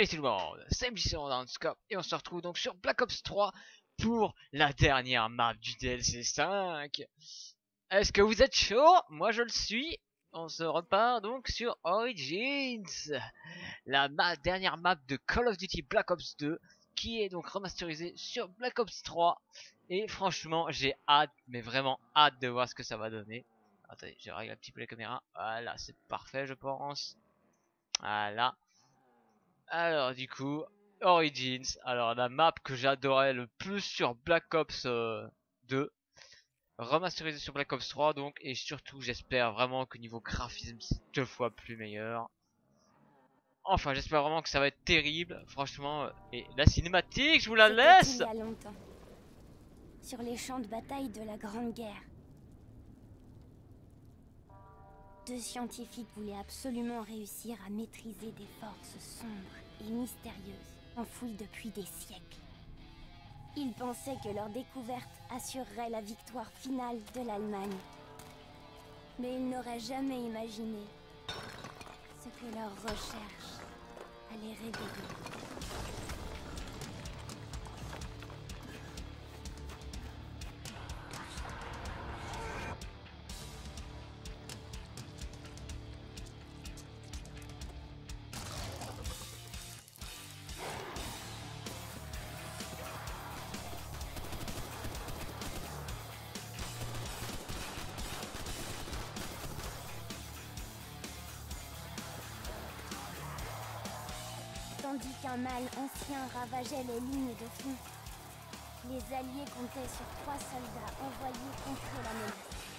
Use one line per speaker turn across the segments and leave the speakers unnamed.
Salut tout le monde, c'est MC Scope et on se retrouve donc sur Black Ops 3 pour la dernière map du DLC 5. Est-ce que vous êtes chaud? Moi je le suis. On se repart donc sur Origins, la dernière map de Call of Duty Black Ops 2 qui est donc remasterisée sur Black Ops 3. Et franchement j'ai hâte, mais vraiment hâte de voir ce que ça va donner. Attendez, je règle un petit peu les caméras. Voilà, c'est parfait je pense. Voilà. Alors du coup, Origins. Alors la map que j'adorais le plus sur Black Ops 2. Euh, remasterisée sur Black Ops 3 donc. Et surtout j'espère vraiment que niveau graphisme c'est deux fois plus meilleur. Enfin j'espère vraiment que ça va être terrible. Franchement. Euh, et la cinématique je vous la laisse.
Sur les champs de bataille de la Grande Guerre. Deux scientifiques voulaient absolument réussir à maîtriser des forces sombres et mystérieuses, enfouies depuis des siècles. Ils pensaient que leur découverte assurerait la victoire finale de l'Allemagne. Mais ils n'auraient jamais imaginé ce que leur recherche allait révéler. Tandis qu'un mal ancien ravageait les lignes de front. Les Alliés comptaient sur trois soldats envoyés contre la menace.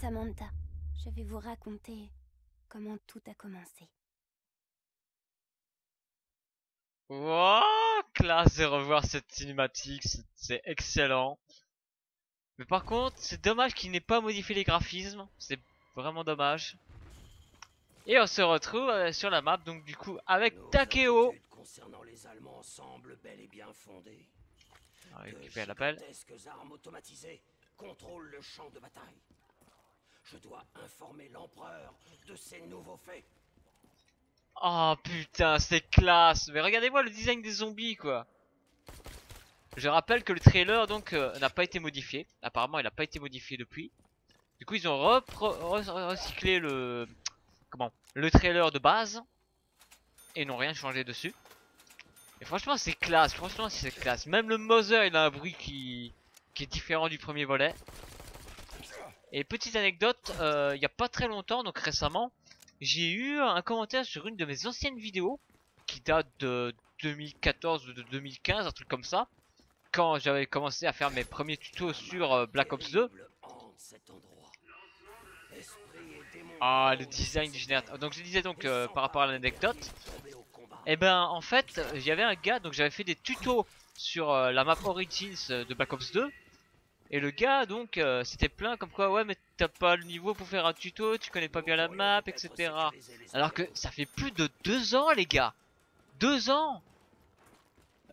Samantha. Je vais vous raconter comment tout a commencé.
Wow, classe de revoir cette cinématique, c'est excellent. Mais par contre, c'est dommage qu'il n'ait pas modifié les graphismes, c'est vraiment dommage. Et on se retrouve euh, sur la map, donc du coup, avec Takeo.
concernant les Allemands semblent bel et bien fondées.
On va récupérer l'appel.
armes automatisées contrôlent le champ de bataille. Je dois informer l'empereur de ces nouveaux faits.
Oh putain, c'est classe. Mais regardez-moi le design des zombies quoi. Je rappelle que le trailer donc euh, n'a pas été modifié. Apparemment, il n'a pas été modifié depuis. Du coup, ils ont recyclé le comment le trailer de base et n'ont rien changé dessus. Et franchement, c'est classe. Franchement, c'est classe. Même le Mother, il a un bruit qui qui est différent du premier volet. Et petite anecdote, euh, il n'y a pas très longtemps, donc récemment, j'ai eu un commentaire sur une de mes anciennes vidéos qui date de 2014 ou de 2015, un truc comme ça. Quand j'avais commencé à faire mes premiers tutos sur euh, Black Ops 2. Ah, le design du générateur. Donc je disais donc euh, par rapport à l'anecdote. Et eh ben en fait, il y avait un gars, donc j'avais fait des tutos sur la map Origins de Black Ops 2. Et le gars donc c'était plein comme quoi ouais mais t'as pas le niveau pour faire un tuto, tu connais pas bien la map, etc. Alors que ça fait plus de deux ans les gars. Deux ans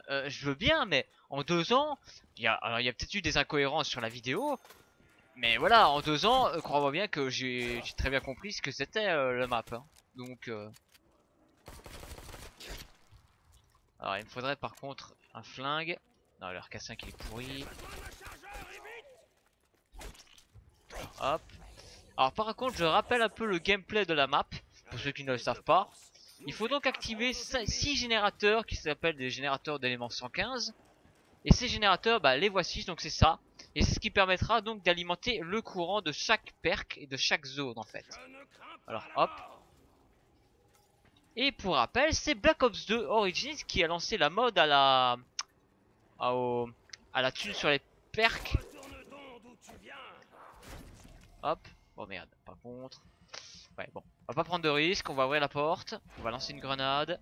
euh, Je veux bien mais en deux ans, il y a, alors il y a peut-être eu des incohérences sur la vidéo. Mais voilà, en deux ans, euh, crois-moi bien que j'ai très bien compris ce que c'était euh, la map. Hein. Donc... Alors il me faudrait par contre un flingue. Non, leur K5 il est pourri. Alors par contre, je rappelle un peu le gameplay de la map, pour ceux qui ne le savent pas. Il faut donc activer 6 générateurs qui s'appellent des générateurs d'éléments 115. Et ces générateurs, bah, les voici, donc c'est ça. Et c'est ce qui permettra donc d'alimenter le courant de chaque perk et de chaque zone en fait. Alors hop. Et pour rappel, c'est Black Ops 2 Origins qui a lancé la mode à la... à, à la thune sur les perks Hop. Oh merde, par contre. Ouais, bon. On va pas prendre de risque, on va ouvrir la porte. On va lancer une grenade.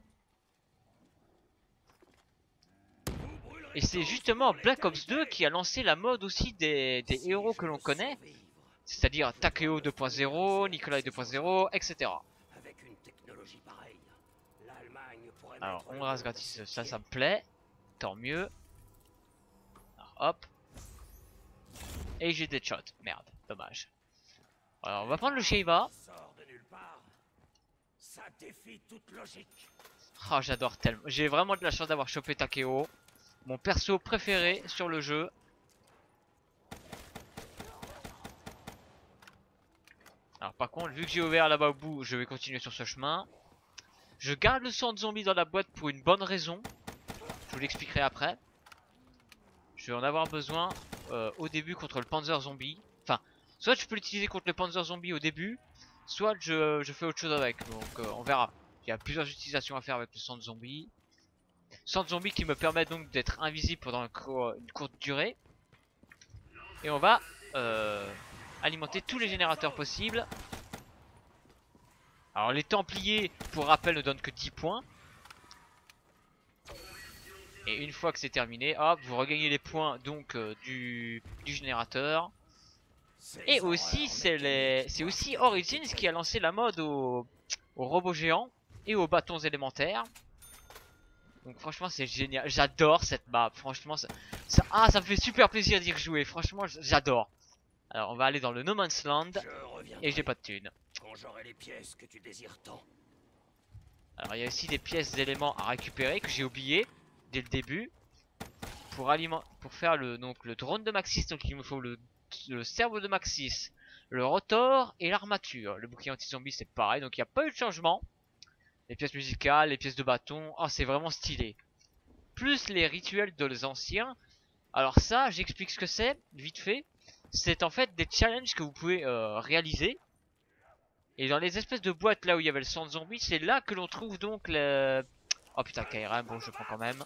Et c'est justement Black Ops 2 qui a lancé la mode aussi des, héros que l'on connaît. C'est-à-dire Takeo 2.0, Nikolai 2.0, etc. Alors on rase gratis, ça ça me plaît. Tant mieux. Hop. Et j'ai des shots. Merde, dommage. Alors on va prendre le Shiva. Oh j'adore tellement. J'ai vraiment de la chance d'avoir chopé Takeo. Mon perso préféré sur le jeu. Alors par contre vu que j'ai ouvert là-bas au bout je vais continuer sur ce chemin. Je garde le sang de zombie dans la boîte pour une bonne raison. Je vous l'expliquerai après. Je vais en avoir besoin euh, au début contre le Panzer Zombie. Soit je peux l'utiliser contre le Panzer Zombie au début, soit je, fais autre chose avec. Donc euh, on verra. Il y a plusieurs utilisations à faire avec le sang de zombie. Sang de zombie qui me permet donc d'être invisible pendant une, courte durée. Et on va euh, alimenter tous les générateurs possibles. Alors les Templiers, pour rappel, ne donnent que 10 points. Et une fois que c'est terminé, hop, vous regagnez les points donc euh, du générateur. Et aussi, c'est aussi Origins qui a lancé la mode aux, robots géants et aux bâtons élémentaires. Donc franchement c'est génial, j'adore cette map, franchement ça, ah, ça me fait super plaisir d'y rejouer, franchement j'adore. Alors on va aller dans le No Man's Land et j'ai pas de thunes. Alors il y a aussi des pièces d'éléments à récupérer que j'ai oublié dès le début. Pour, pour faire le, donc, le drone de Maxis, donc il me faut le le cerveau de Maxis, le rotor et l'armature. Le bouclier anti-zombie c'est pareil, donc il n'y a pas eu de changement. Les pièces musicales, les pièces de bâton, oh c'est vraiment stylé. Plus les rituels de les anciens. Alors ça, j'explique ce que c'est, vite fait. C'est en fait des challenges que vous pouvez euh, réaliser. Et dans les espèces de boîtes là où il y avait le sang de zombie, c'est là que l'on trouve donc le... Oh putain, KRM, bon je prends quand même.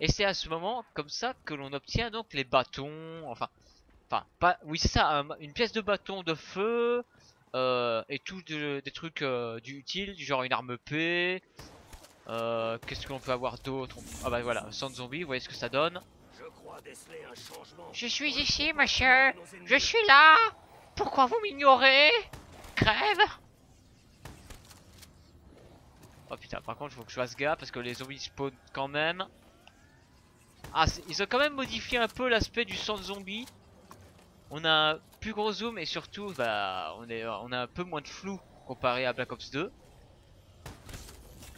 Et c'est à ce moment, comme ça, que l'on obtient donc les bâtons, enfin, enfin, pas, oui c'est ça, une pièce de bâton de feu, euh, et tout des trucs euh, du utile, du genre une arme P, euh, qu'est-ce que l'on peut avoir d'autre? Ah bah voilà, sans zombie, vous voyez ce que ça donne. Je suis ici, monsieur. Je suis là. Pourquoi vous m'ignorez? Crève. Oh putain, par contre, il faut que je fasse gaffe parce que les zombies spawnent quand même. Ah, ils ont quand même modifié un peu l'aspect du sang de zombie. On a un plus gros zoom et surtout, bah, on, est, on a un peu moins de flou comparé à Black Ops 2.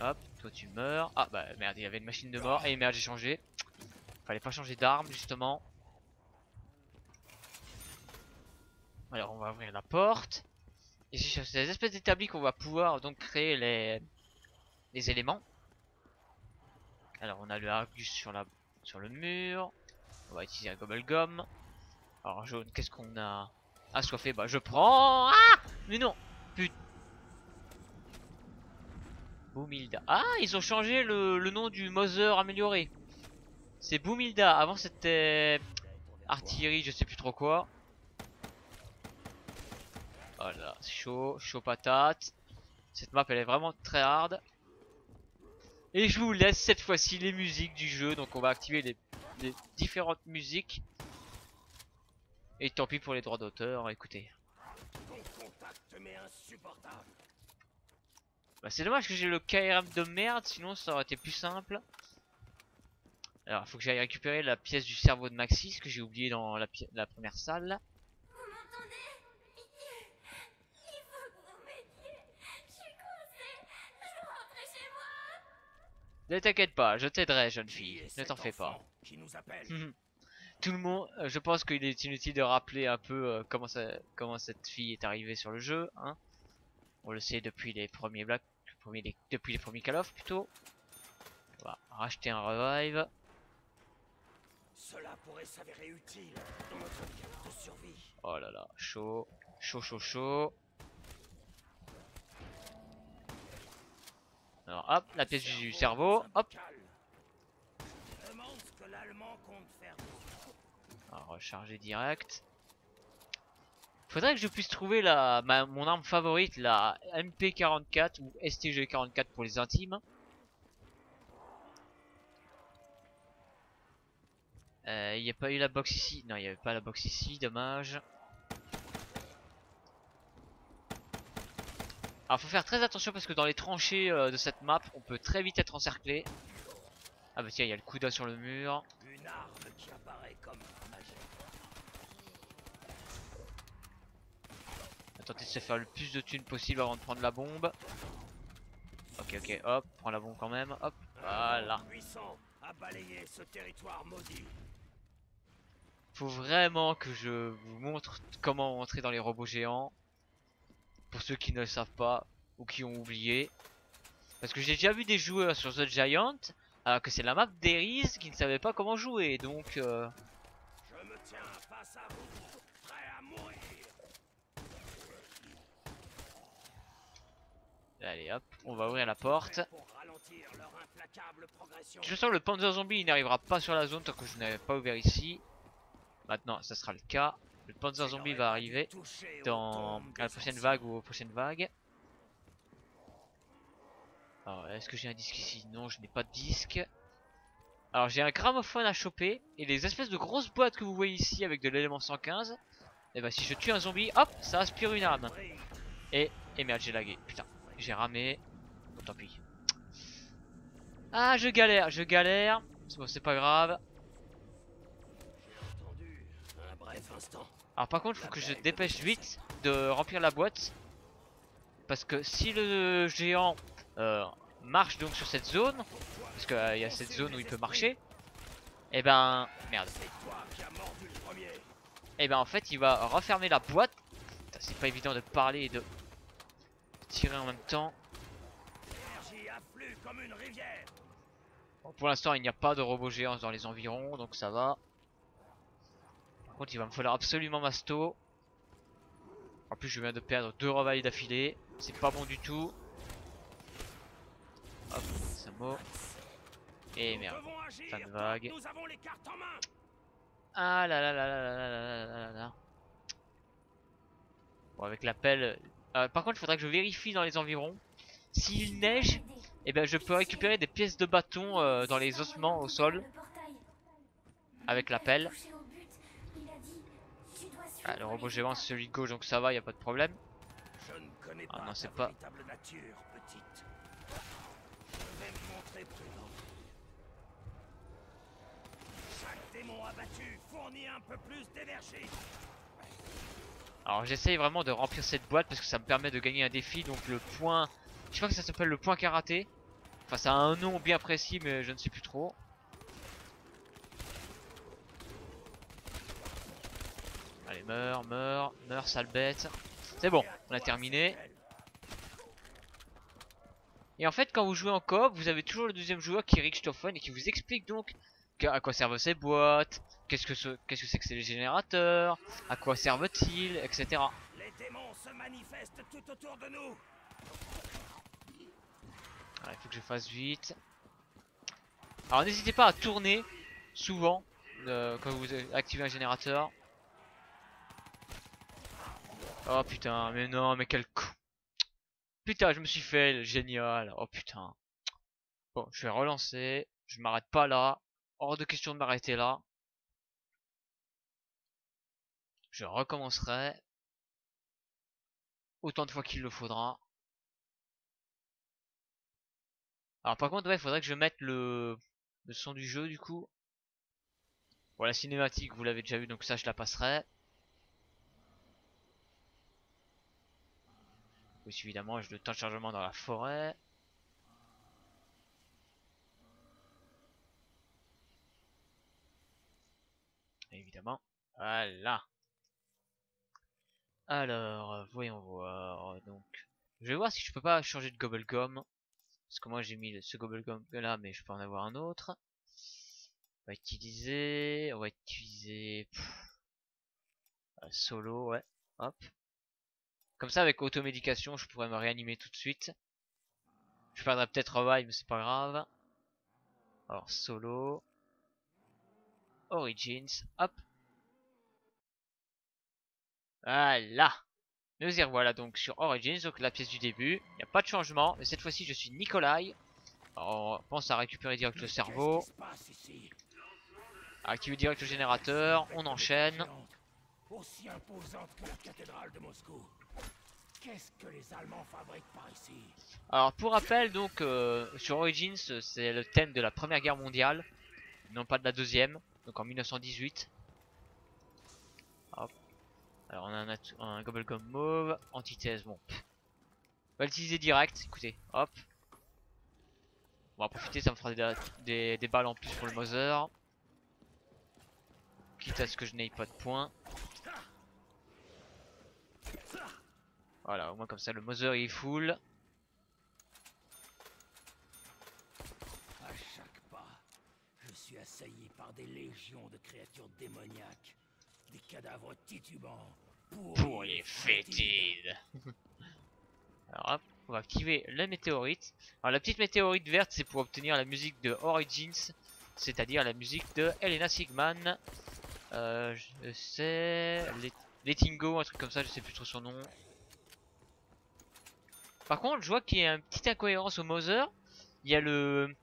Hop, toi tu meurs. Ah bah merde, il y avait une machine de mort. Et merde, j'ai changé. Fallait pas changer d'arme justement. Alors on va ouvrir la porte. Et c'est des espèces d'établis qu'on va pouvoir donc créer les, les éléments. Alors on a le Argus sur la sur le mur. On va utiliser un gum. Alors jaune, qu'est-ce qu'on a Assoiffé, bah je prends Ah Mais non Putain Boomilda. Ah, ils ont changé le, le nom du Mother amélioré. C'est Boomilda. Avant, c'était artillerie, je sais plus trop quoi. Voilà, chaud, chaud patate. Cette map, elle est vraiment très hard. Et je vous laisse cette fois-ci les musiques du jeu. Donc, on va activer les, différentes musiques. Et tant pis pour les droits d'auteur, écoutez. Bah, c'est dommage que j'ai le KRM de merde, sinon ça aurait été plus simple. Alors, il faut que j'aille récupérer la pièce du cerveau de Maxis que j'ai oublié dans la première salle.
Vous m'entendez Il faut que vous m'aidiez. Je suis coincée. Je veux rentrer chez moi.
Ne t'inquiète pas, je t'aiderai, jeune fille. Ne t'en fais pas.
enfant Qui nous appelle
Mhm. Tout le monde, euh, je pense qu'il est inutile de rappeler un peu euh, comment, ça, comment cette fille est arrivée sur le jeu. Hein. On le sait depuis les premiers Black, premiers- les- depuis les premiers Call of plutôt. On va racheter un revive.
Cela pourrait s'avérer utile dans notre de survie.
Oh là là, chaud, chaud, chaud, chaud. Alors hop, la pièce du cerveau, hop. Alors, recharger direct. Faudrait que je puisse trouver mon arme favorite, la MP44 ou STG44 pour les intimes. Euh, Il n'y a pas eu la box ici? Non, il n'y avait pas la box ici, dommage. Alors faut faire très attention parce que dans les tranchées euh, de cette map, on peut très vite être encerclé. Ah bah tiens, il y a le couda sur le mur.
Une arme qui apparaît comme.
Tenter de se faire le plus de thunes possible avant de prendre la bombe. Ok, ok, hop, prends la bombe quand même, hop, voilà. Faut vraiment que je vous montre comment entrer dans les robots géants. Pour ceux qui ne le savent pas ou qui ont oublié. Parce que j'ai déjà vu des joueurs sur The Giant, alors que c'est la map d'Eris qui ne savait pas comment jouer, donc... euh. Allez hop, on va ouvrir la porte. Je sens le Panzer Zombie il n'arrivera pas sur la zone tant que je n'avais pas ouvert ici. Maintenant, ça sera le cas. Le Panzer Zombie va arriver dans à la prochaine vague ou aux prochaines vagues. Alors, est-ce que j'ai un disque ici? Non, je n'ai pas de disque. Alors, j'ai un gramophone à choper. Et les espèces de grosses boîtes que vous voyez ici avec de l'élément 115. Et bah, si je tue un zombie, hop, ça aspire une arme. Et, et merde, j'ai lagué. Putain, j'ai ramé. Bon, tant pis. Ah, je galère, je galère. C'est bon, c'est pas grave. Alors par contre, il faut que je dépêche vite de remplir la boîte. Parce que si le géant euh, marche donc sur cette zone, parce qu'il y a cette zone où il peut marcher, et ben... Merde. Et ben en fait, il va refermer la boîte. C'est pas évident de parler et de tirer en même temps. Pour l'instant, il n'y a pas de robot géant dans les environs, donc ça va. Contre, il va me falloir absolument masto. En plus, je viens de perdre deux revailles d'affilée. C'est pas bon du tout. Hop, ça mot. Et merde. fin de vague. Ah là là là là là là là là. Bon, avec la pelle. euh, par contre, il faudrait que je vérifie dans les environs. S'il neige, eh ben, je peux récupérer des pièces de bâton euh, dans les ossements au sol avec la pelle. Ah, le robot géant c'est celui de gauche donc ça va, y a pas de problème.
Je ne connais
Ah
pas
non, c'est pas-
nature, petite. Je vais me montrer prudent. Chaque démon abattu fournit un peu plus d'énergie.
Alors j'essaye vraiment de remplir cette boîte parce que ça me permet de gagner un défi donc le point... Je crois que ça s'appelle le point karaté. Enfin ça a un nom bien précis mais je ne sais plus trop. Allez meurs, meurs, meurs sale bête. C'est bon, on a terminé. Et en fait quand vous jouez en coop, vous avez toujours le deuxième joueur qui est Richthofen et qui vous explique donc à quoi servent ces boîtes, qu'est-ce que ce- qu'est-ce que c'est que c'est les générateurs, à quoi servent-ils, etc.
Les démons se manifestent tout autour de nous.
il faut que je fasse vite. Alors n'hésitez pas à tourner souvent euh, quand vous activez un générateur. Oh putain, mais non, mais quel con. Putain, je me suis fait génial. Oh putain. Bon, je vais relancer. Je m'arrête pas là. Hors de question de m'arrêter là. Je recommencerai. Autant de fois qu'il le faudra. Alors par contre, il faudrait que je mette le, le son du jeu du coup. Bon, la cinématique, vous l'avez déjà vu, donc ça je la passerai. Oui, évidemment, j'ai le temps de chargement dans la forêt. Évidemment. Voilà. Alors, voyons voir. Donc, je vais voir si je peux pas changer de gum Parce que moi j'ai mis ce gum là, mais je peux en avoir un autre. On va utiliser, on va utiliser euh, solo, ouais. Hop. Comme ça, avec automédication, je pourrais me réanimer tout de suite. Je perdrai peut-être revive, mais c'est pas grave. Alors, solo. Origins. Hop. Voilà. Nous y revoilà donc sur Origins, donc la pièce du début. Il n'y a pas de changement, mais cette fois-ci, je suis Nikolai. on pense à récupérer direct le cerveau. Activer direct le générateur, on enchaîne. Qu'est-ce Alors pour rappel donc euh, sur Origins c'est le thème de la première guerre mondiale, non pas de la deuxième, donc en 1918. Hop. Alors on a un, un Gobblegum mauve, antithèse, bon. On va l'utiliser direct, écoutez, hop. On va profiter, ça me fera des, des balles en plus pour le Mother. Quitte à ce que je n'aie pas de points. Voilà, au moins comme ça le Mother est full.
À chaque pas, je suis assailli par des légions de créatures démoniaques, des cadavres titubants,
pour les fétides. Alors hop, on va activer la météorite. Alors la petite météorite verte c'est pour obtenir la musique de Origins, c'est-à-dire la musique de Elena Sigman. Euh, je sais, Letting Go, un truc comme ça, je sais plus trop son nom. Par contre, je vois qu'il y a une petite incohérence au Mother. Il y a le,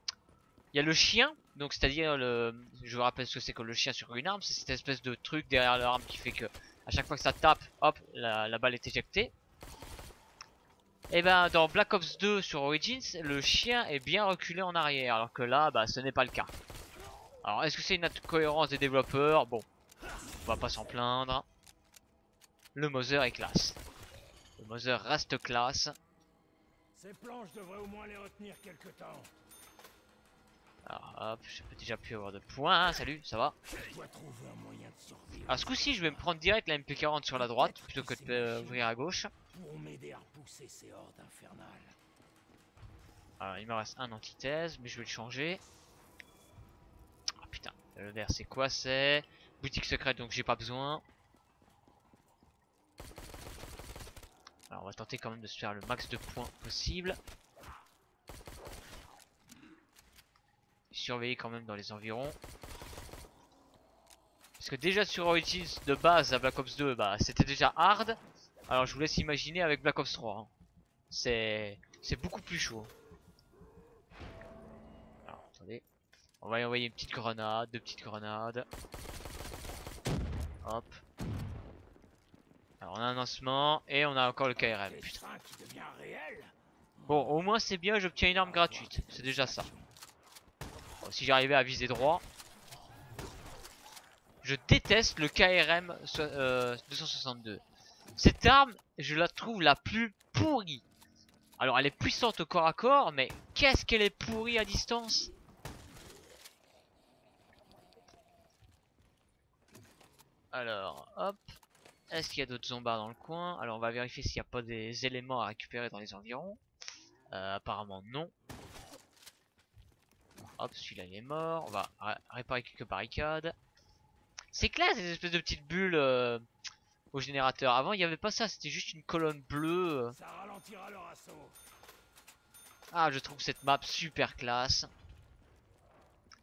il y a le chien, donc c'est-à-dire le, je vous rappelle ce que c'est que le chien sur une arme, c'est cette espèce de truc derrière l'arme qui fait que à chaque fois que ça tape, hop, la, balle est éjectée. Et eh ben dans Black Ops 2 sur Origins, le chien est bien reculé en arrière, alors que là, bah ce n'est pas le cas. Alors est-ce que c'est une incohérence des développeurs? Bon, on va pas s'en plaindre. Le Mother est classe. Le Mother reste classe.
Ces planches devraient au moins les retenir quelque temps.
Alors hop, j'ai déjà pu avoir de points. Hein, salut, ça va Alors ce coup-ci, je vais me prendre direct la MP40 sur la droite plutôt que de ouvrir à gauche. Alors il me reste un antithèse, mais je vais le changer. Ah putain, le vert c'est quoi C'est boutique secrète donc j'ai pas besoin. Alors on va tenter quand même de se faire le max de points possible. Surveiller quand même dans les environs. Parce que déjà sur Origins de base à Black Ops 2, bah c'était déjà hard. Alors je vous laisse imaginer avec Black Ops 3. Hein. C'est beaucoup plus chaud. Alors attendez. On va y envoyer une petite grenade, deux petites grenades. Hop. Alors on a un lancement et on a encore le KRM. Bon, au moins c'est bien, j'obtiens une arme gratuite. C'est déjà ça. si j'arrivais à viser droit. Je déteste le KRM 262. Euh, Cette arme, je la trouve la plus pourrie. Alors elle est puissante au corps à corps, mais qu'est-ce qu'elle est pourrie à distance? Alors, hop. Est-ce qu'il y a d'autres zombards dans le coin? Alors on va vérifier s'il n'y a pas des éléments à récupérer dans les environs. Euh, apparemment non. Hop, celui-là il est mort. On va réparer quelques barricades. C'est clair ces espèces de petites bulles euh, au générateur. Avant il n'y avait pas ça, c'était juste une colonne bleue. Ça ralentira leur assaut. Ah, je trouve cette map super classe.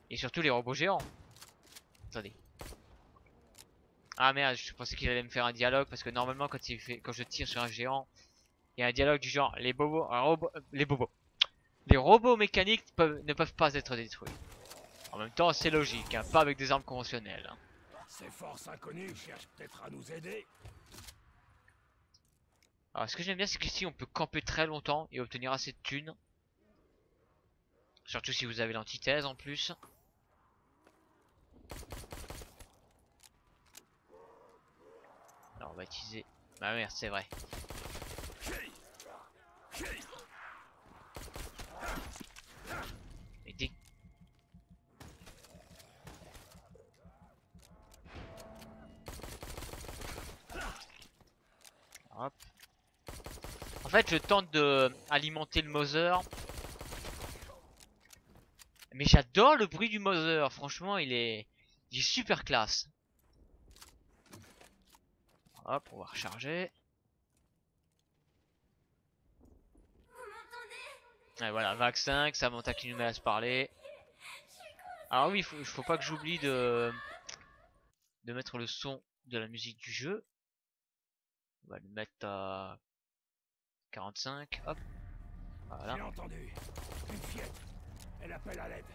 Et surtout les robots géants. Attendez. Ah merde, je pensais qu'il allait me faire un dialogue parce que normalement quand il fait quand je tire sur un géant, il y a un dialogue du genre les bobos, les bobos. Les robots mécaniques peuvent, ne peuvent pas être détruits. En même temps, c'est logique, hein, pas avec des armes conventionnelles. hein.
Ces forces inconnues cherchent peut-être à nous aider.
Alors, ce que j'aime bien, c'est qu'ici, on peut camper très longtemps et obtenir assez de thunes. Surtout si vous avez l'antithèse en plus. Alors, on va. Bah merde, c'est vrai. En fait, je tente de alimenter le Mother. Mais j'adore le bruit du Mother. Franchement, il est super classe. Hop, on va recharger. Et voilà, vague 5, Samantha qui nous met à se parler. Alors oui, il faut, faut pas que j'oublie de, de mettre le son de la musique du jeu. On va le mettre à 45, hop. Voilà.
J'ai entendu. Une. Elle appelle à l'aide.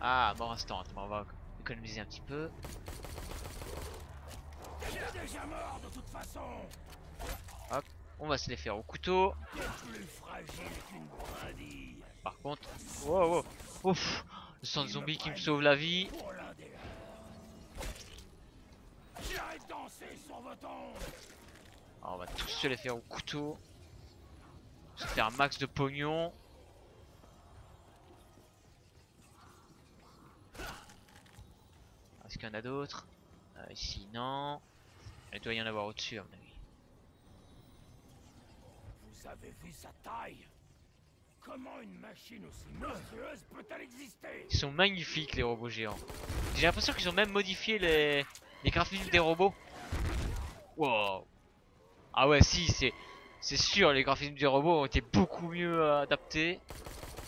Ah, mort instant, on va économiser un petit peu.
Déjà mort de toute façon.
On va se les faire au couteau. Par contre, wow, wow. Ouf, le sang de zombie qui me sauve la vie. Alors, on va tous se les faire au couteau. Se faire un max de pognon. Est-ce qu'il y en a d'autres? Euh, Ici, non. Il doit y en avoir au-dessus, à mon avis.
Vous avez vu sa taille? Comment une machine aussi monstrueuse peut-elle exister?
Ils sont magnifiques, les robots géants. J'ai l'impression qu'ils ont même modifié les, les graphismes des robots. Wow. Ah ouais, si, c'est c'est sûr, les graphismes des robots ont été beaucoup mieux euh, adaptés.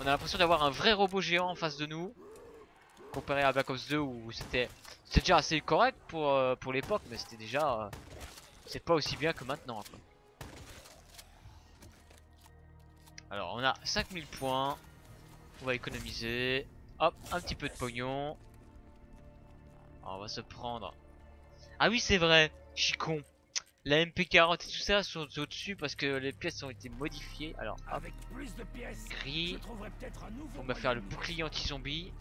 On a l'impression d'avoir un vrai robot géant en face de nous. Comparé à Black Ops 2 où c'était c'était déjà assez correct pour, euh, pour l'époque, mais c'était déjà... euh, c'est pas aussi bien que maintenant. quoi. Alors, on a 5000 points. On va économiser. Hop, un petit peu de pognon. Alors, on va se prendre. Ah oui, c'est vrai. Je suis con. La MP40 et tout ça sont au-dessus parce que les pièces ont été modifiées. Alors, hop,
Avec plus de pièces,
gris.
je un
On va faire le bouclier anti-zombie.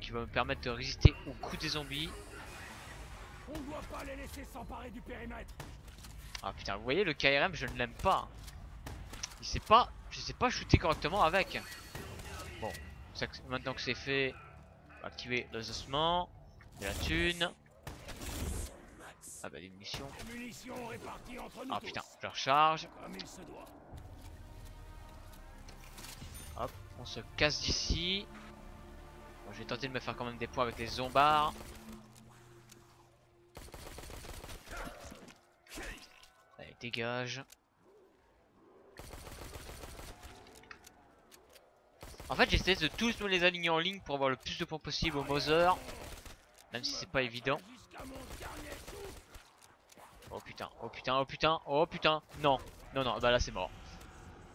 Qui va me permettre de résister aux coups des zombies.
On ne doit pas les laisser s'emparer du périmètre.
Ah putain, vous voyez, le KRM, je ne l'aime pas. Il sait pas, je sais pas shooter correctement avec. Bon, maintenant que c'est fait, on va activer les ossements, de la thune. Ah bah des munitions. Ah putain, je recharge. Hop, on se casse d'ici. Je vais tenter de me faire quand même des points avec les zombards. Allez, dégage. En fait, j'essaie de tous me les aligner en ligne pour avoir le plus de points possible au Mother. Même si c'est pas évident. Oh putain, oh putain, oh putain, oh putain. Non, non, non, bah là c'est mort.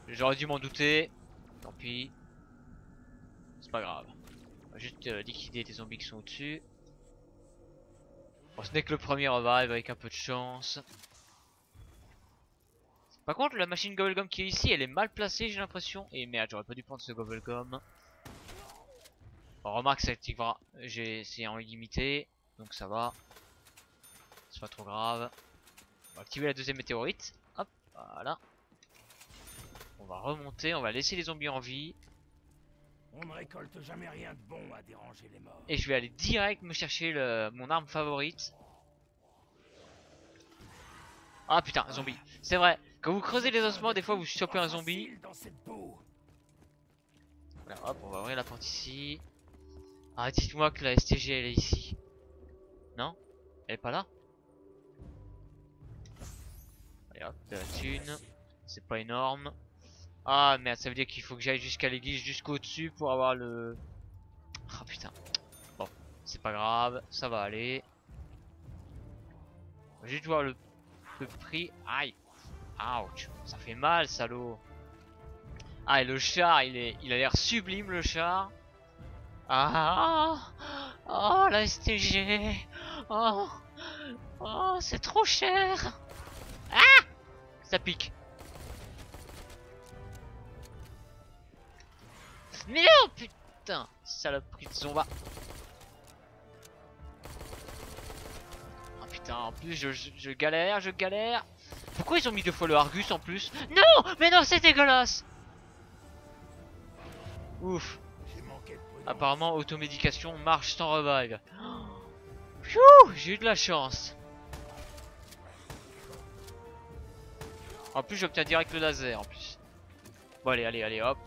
J'aurais dû m'en douter. Tant pis. C'est pas grave. On va juste euh, liquider des zombies qui sont au-dessus. Bon, ce n'est que le premier revive avec un peu de chance. Par contre, la machine Gobblegum qui est ici, elle est mal placée, j'ai l'impression. Et merde, j'aurais pas dû prendre ce Gobblegum. Bon, remarque, C'est en illimité, donc ça va. C'est pas trop grave. On va activer la deuxième météorite. Hop, voilà. On va remonter, on va laisser les zombies en vie.
On ne récolte jamais rien de bon à déranger les morts.
Et je vais aller direct me chercher le, mon arme favorite. Ah putain, zombie. C'est vrai, quand vous creusez les ossements, des fois vous chopez un zombie. Voilà, hop, on va ouvrir la porte ici. Ah, dites-moi que la STG elle est ici. Non? Elle est pas là? Allez hop, de la thune. C'est pas énorme. Ah merde, ça veut dire qu'il faut que j'aille jusqu'à l'église, jusqu'au dessus pour avoir le... Ah putain. Bon, c'est pas grave, ça va aller. Juste voir le, le prix. Aïe. Ouch. Ça fait mal, salaud. Ah, et le char, il, est, il a l'air sublime, le char. Ah Oh, la STG Oh Oh, c'est trop cher Ah Ça pique. Mais non, putain Saloperie de zomba. Oh putain, en plus, je, je- galère, je galère. Pourquoi ils ont mis deux fois le Argus en plus? Non Mais non, c'est dégueulasse Ouf. Apparemment, automédication marche sans revive. J'ai eu de la chance. En plus, j'obtiens direct le laser en plus. Bon, allez, allez, allez, hop.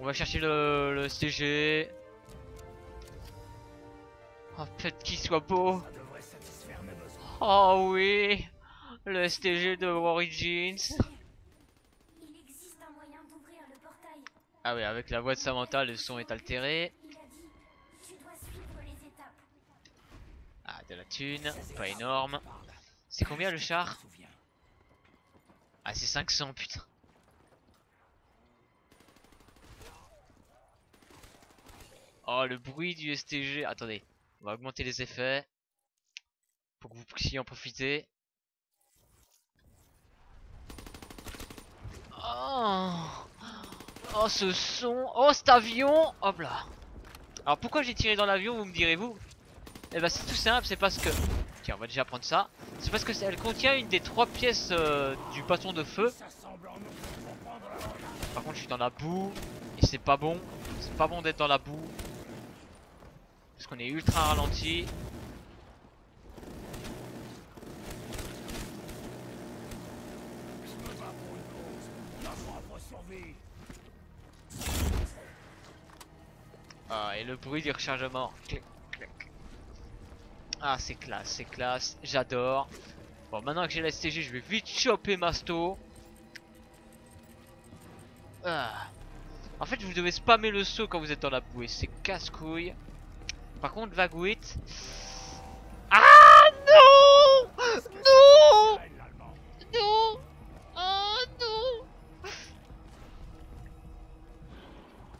On va chercher le, le CG. Oh, peut-être qu'il soit beau. Oh oui, le STG de Origins.
Il existe un moyen le portail.
Ah oui, avec la voix de Samantha, le son est altéré. Ah, de la thune, pas énorme. C'est combien le char? Ah, c'est 500, putain. Oh, le bruit du STG. Attendez, on va augmenter les effets. Pour que vous puissiez en profiter. Oh, oh ce son. Oh, cet avion. Hop là. Alors, pourquoi j'ai tiré dans l'avion, vous me direz-vous? Eh ben, c'est tout simple, c'est parce que. Tiens, on va déjà prendre ça. C'est parce que elle contient une des trois pièces euh, du bâton de feu. Par contre, je suis dans la boue et c'est pas bon. C'est pas bon d'être dans la boue. Parce qu'on est ultra ralenti. Ah, et le bruit du rechargement. Ah, c'est classe, c'est classe. J'adore. Bon, maintenant que j'ai la STG, je vais vite choper Masto. Ah. En fait, vous devez spammer le saut quand vous êtes dans la bouée. C'est casse-couille. Par contre, Vaguit. Ah non Non. Non Oh non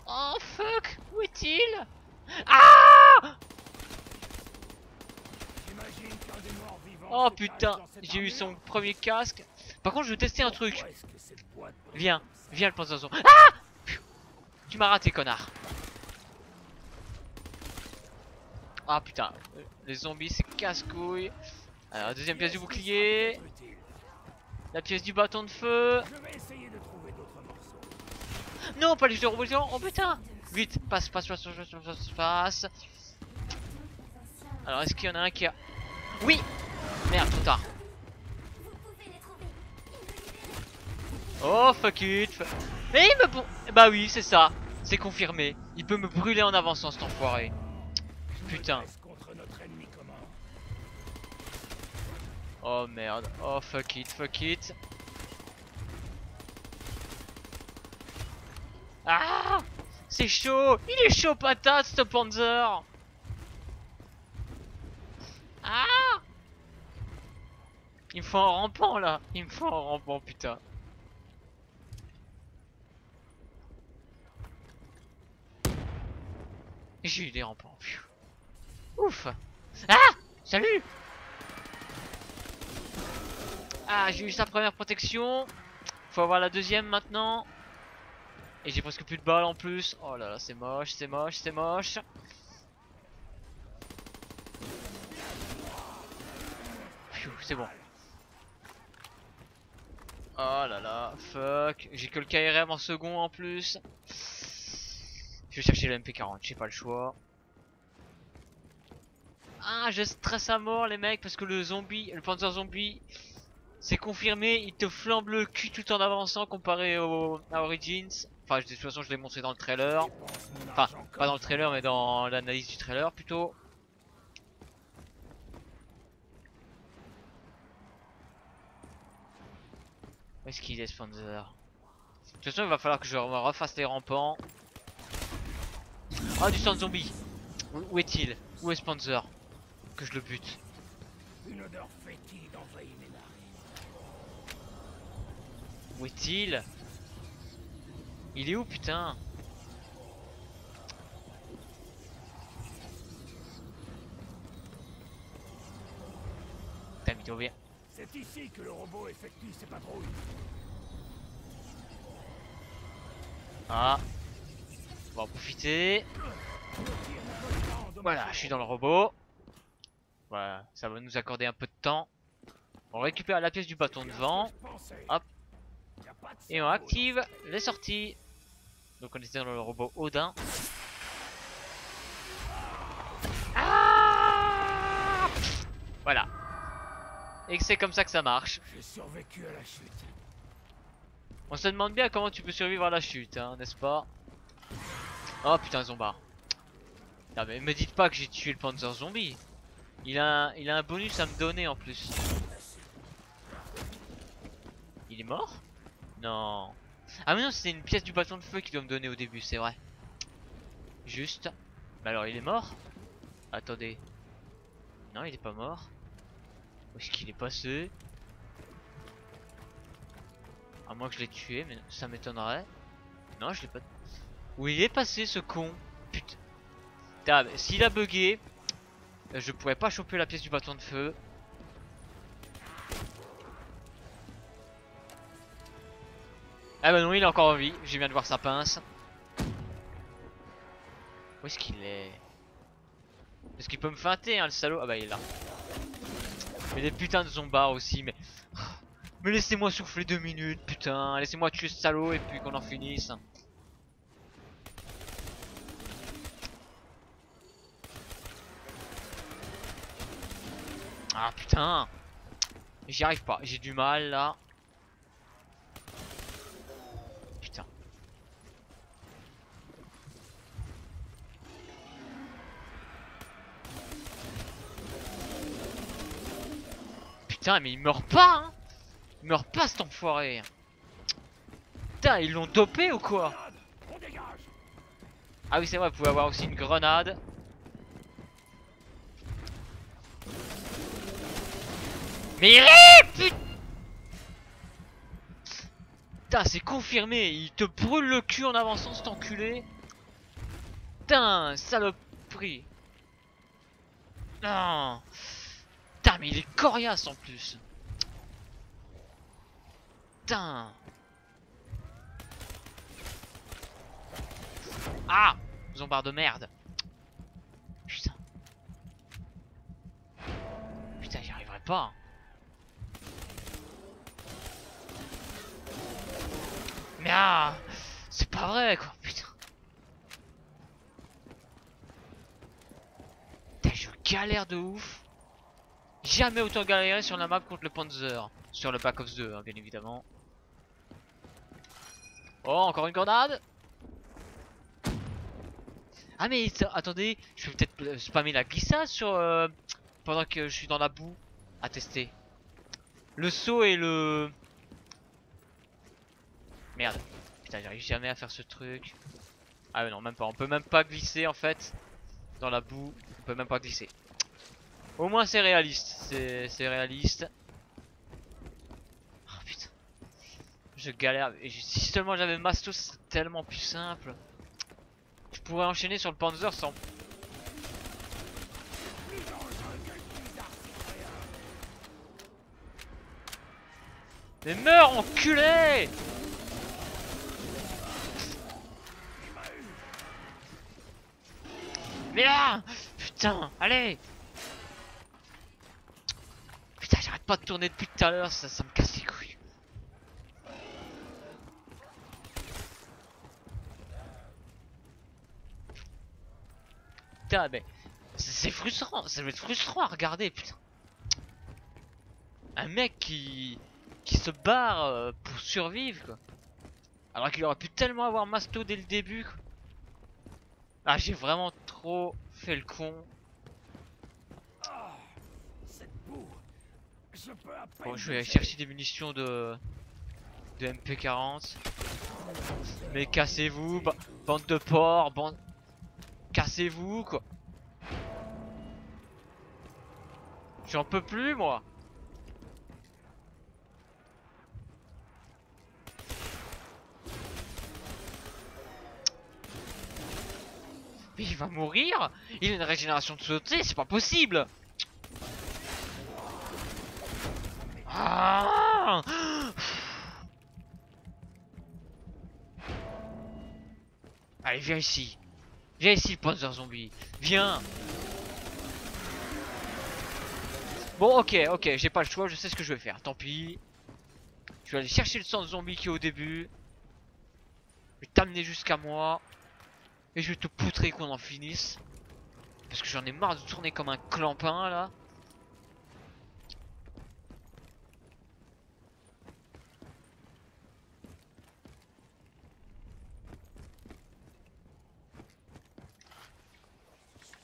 Oh fuck Où est-il? Ah Oh putain J'ai eu son premier casque. Par contre, je veux tester un truc. Viens, viens le panzerson. Ah. Tu m'as raté, connard. Ah putain, les zombies c'est casse-couille. Alors, deuxième pièce du bouclier, la pièce du bâton de feu.
De.
Non, pas les jeux robots, oh putain Vite, passe, passe, passe, passe, passe, passe. Alors, est-ce qu'il y en a un qui a... Oui Merde, trop tard. Oh, fuck it Mais il me... Bah oui, c'est ça. C'est confirmé. Il peut me brûler en avançant, cet enfoiré. Putain. Oh merde. Oh, fuck it, fuck it. Ah C'est chaud Il est chaud patate, ce Panzer Ah Il me faut un rampant, là Il me faut un rampant, putain. J'ai eu des rampants. pfiou. Ouf Ah Salut Ah, j'ai eu sa première protection. Faut avoir la deuxième maintenant. Et j'ai presque plus de balles en plus. Oh là là, c'est moche, c'est moche, c'est moche. C'est bon. Oh là là, fuck. J'ai que le KRM en second en plus. Je vais chercher le MP40, j'ai pas le choix. Ah, je stresse à mort les mecs parce que le zombie, le Panzer zombie, c'est confirmé, il te flambe le cul tout en avançant comparé au à Origins. Enfin, de toute façon, je l'ai montré dans le trailer. Enfin, pas dans le trailer, mais dans l'analyse du trailer plutôt. Où est-ce qu'il est, Panzer? Toute façon, il va falloir que je refasse les rampants. Ah, du sang de zombie. Où, est-il? Où est Spencer Que je le bute.
Une odeur fétide envahit mes narines.
Où est-il? Il est où, putain? Putain, mais bien.
C'est ici que le robot effectue ses patrouilles.
Ah. On va en profiter. Voilà, je suis dans le robot. Voilà, ça va nous accorder un peu de temps. On récupère la pièce du bâton de vent. Hop. Et on active les sorties. Donc on était dans le robot Odin. Ah voilà. Et c'est comme ça que ça marche.
Survécu à la chute.
On se demande bien comment tu peux survivre à la chute, hein, n'est-ce pas? Oh putain, zombard. Non mais me dites pas que j'ai tué le Panzer Zombie. Il a, un, il a un bonus à me donner en plus. Il est mort? Non. Ah mais non, c'était une pièce du bâton de feu qu'il doit me donner au début, c'est vrai. Juste. Mais alors il est mort? Attendez. Non, il est pas mort. Où est-ce qu'il est passé? À moins que je l'ai tué, mais ça m'étonnerait. Non, je l'ai pas. Où il est passé ce con? Putain. S'il a bugué, je pourrais pas choper la pièce du bâton de feu. Ah bah non, il est encore en vie. J'ai viens de voir sa pince. Où est-ce qu'il est, Est-ce qu'il peut me feinter, hein, le salaud? Ah bah il est là. Mais des putains de zombards aussi, mais... Mais laissez-moi souffler deux minutes, putain. Laissez-moi tuer ce salaud et puis qu'on en finisse. Ah putain. J'y arrive pas, j'ai du mal là. Putain. Putain mais il meurt pas hein. Il meurt pas cet enfoiré. Putain ils l'ont dopé ou quoi? Ah oui c'est vrai vous pouvez avoir aussi une grenade Mais il est put- Putain, c'est confirmé, il te brûle le cul en avançant cet enculé. Putain, saloperie. Non. Putain, mais il est coriace en plus. Putain. Ah Zombard de merde. Putain. Putain, j'y arriverai pas. Mais ah C'est pas vrai quoi, putain. Je galère de ouf. Jamais autant galéré sur la map contre le Panzer. Sur le Pack of 2, hein, bien évidemment. Oh, encore une grenade Ah mais attendez, je vais peut-être euh, spammer la glissade sur euh, pendant que je suis dans la boue à tester. Le saut et le Merde. Putain, j'arrive jamais à faire ce truc. Ah mais non, même pas. On peut même pas glisser en fait. Dans la boue, on peut même pas glisser. Au moins c'est réaliste. C'est réaliste. Oh putain. Je galère. Si seulement j'avais Masto, ce serait tellement plus simple. Je pourrais enchaîner sur le Panzer sans... Mais meurs enculé Mais là Putain, allez Putain, j'arrête pas de tourner depuis tout à l'heure, ça, ça me casse les couilles. Putain, mais c'est frustrant, ça doit être frustrant à regarder, putain. Un mec qui qui se barre euh, pour survivre, quoi. Alors qu'il aurait pu tellement avoir masto dès le début, quoi. Ah, j'ai vraiment trop fait le con. Bon, je vais aller chercher des munitions de de MP40. Mais cassez-vous, ba- bande de porcs, bande... Cassez-vous, quoi. J'en peux plus, moi. Mais il va mourir Il a une régénération de sauter, c'est pas possible Ah Allez, viens ici. Viens ici, le Panzer Zombie. Viens Bon, ok, ok, j'ai pas le choix, je sais ce que je vais faire. Tant pis. Je vais aller chercher le sang zombie qui est au début. Je vais t'amener jusqu'à moi. Et je vais te poutrer qu'on en finisse. Parce que j'en ai marre de tourner comme un clampin là.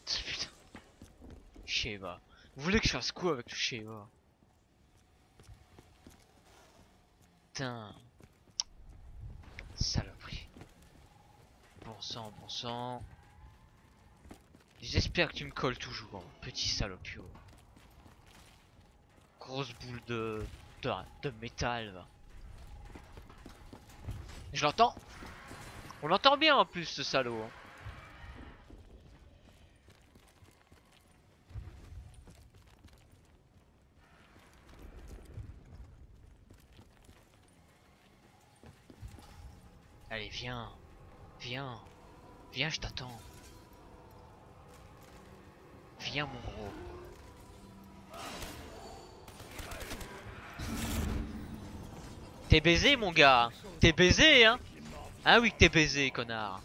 Putain. Sheva. Vous voulez que je fasse quoi avec le Sheva Putain. Saloperie. Bon sang, bon sang. J'espère que tu me colles toujours, petit salopio. Grosse boule de, de, métal. Je l'entends On l'entend bien en plus ce salaud. hein. Allez, viens. Viens. Viens, je t'attends. Viens, mon gros. T'es baisé, mon gars. T'es baisé, hein. Ah oui que t'es baisé, connard.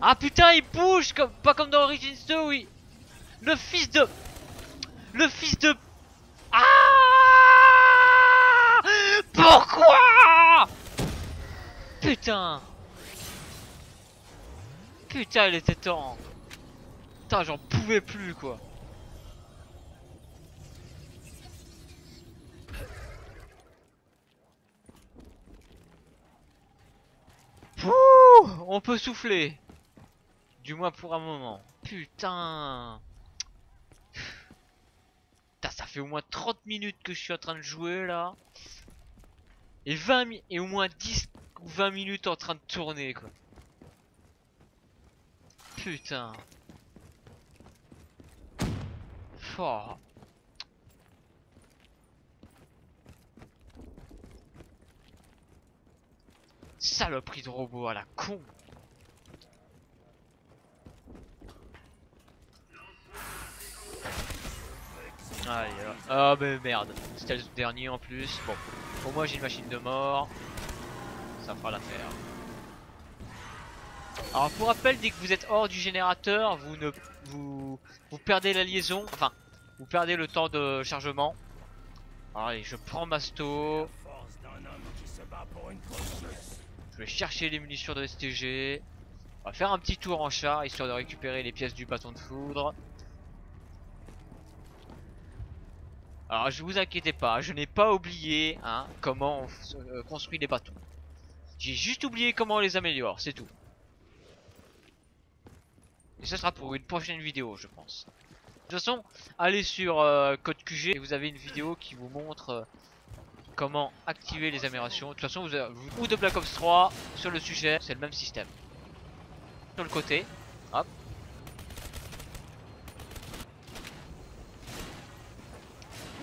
Ah putain, il bouge pas comme dans Origins 2, oui. Le fils de... Le fils de... Ah Pourquoi? Putain Putain, il était temps Putain, j'en pouvais plus, quoi Pouh On peut souffler Du moins pour un moment. Putain Putain, ça fait au moins 30 minutes que je suis en train de jouer, là. Et 20 mi- et au moins 10 ou 20 minutes en train de tourner quoi. Putain. Fort. Saloperie de robot à la con. Ah mais merde, c'était le dernier en plus. Bon, au moins j'ai une machine de mort. Ça fera l'affaire. Alors pour rappel, dès que vous êtes hors du générateur, vous ne vous perdez la liaison, enfin vous perdez le temps de chargement. Allez, je prends Masto, je vais chercher les munitions de STG. On va faire un petit tour en char histoire de récupérer les pièces du bâton de foudre. Alors je vous inquiétez pas, je n'ai pas oublié hein, comment on euh, construit les bâtons. J'ai juste oublié comment on les améliore, c'est tout. Et ce sera pour une prochaine vidéo, je pense. De toute façon, allez sur euh, Code QG et vous avez une vidéo qui vous montre euh, comment activer les améliorations. De toute façon, vous, avez- ou de Black Ops 3 sur le sujet, c'est le même système. Sur le côté, hop.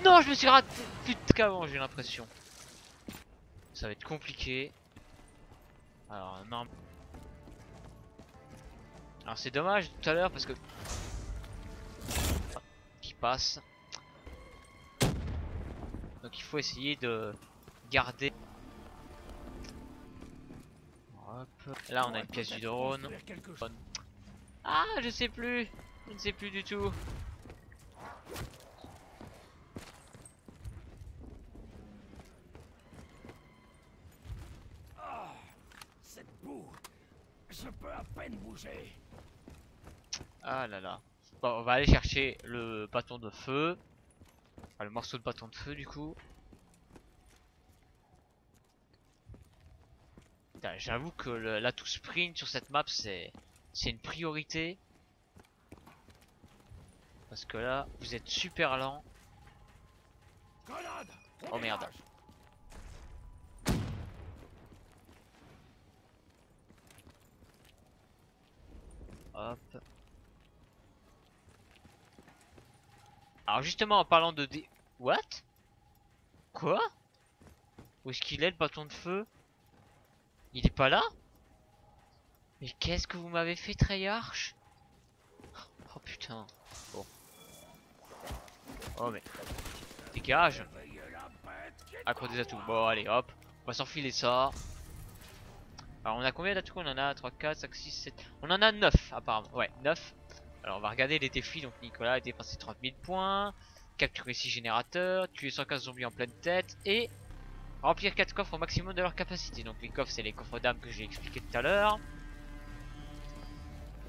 Non, je me suis raté plus qu'avant, j'ai l'impression. Ça va être compliqué. Alors, non. Alors, c'est dommage tout à l'heure parce que. Qui passe. Donc, il faut essayer de garder. Là, on a une pièce du drone. Ah, je sais plus. Je ne sais plus du tout.
Ah, cette boue. Je peux à peine bouger.
Ah là là. On va aller chercher le bâton de feu. Enfin, le morceau de bâton de feu du coup. J'avoue que l'atout sprint sur cette map c'est une priorité. Parce que là, vous êtes super lent. Oh, merde. Hop. Alors justement en parlant de dé... What? Quoi? Où est-ce qu'il est le bâton de feu? Il est pas là? Mais qu'est-ce que vous m'avez fait Treyarch? Oh putain. Bon. Oh mais... Dégage Accro des atouts? Bon, allez, hop. On va s'enfiler ça. Alors, on a combien d'atouts? On en a 3, 4, 5, 6, 7. On en a 9 apparemment. Ouais, 9. Alors, on va regarder les défis. Donc, Nicolas a dépensé 30 000 points. Capturer 6 générateurs. Tuer 115 zombies en pleine tête. Et remplir 4 coffres au maximum de leur capacité. Donc, les coffres, c'est les coffres d'âme que j'ai expliqué tout à l'heure.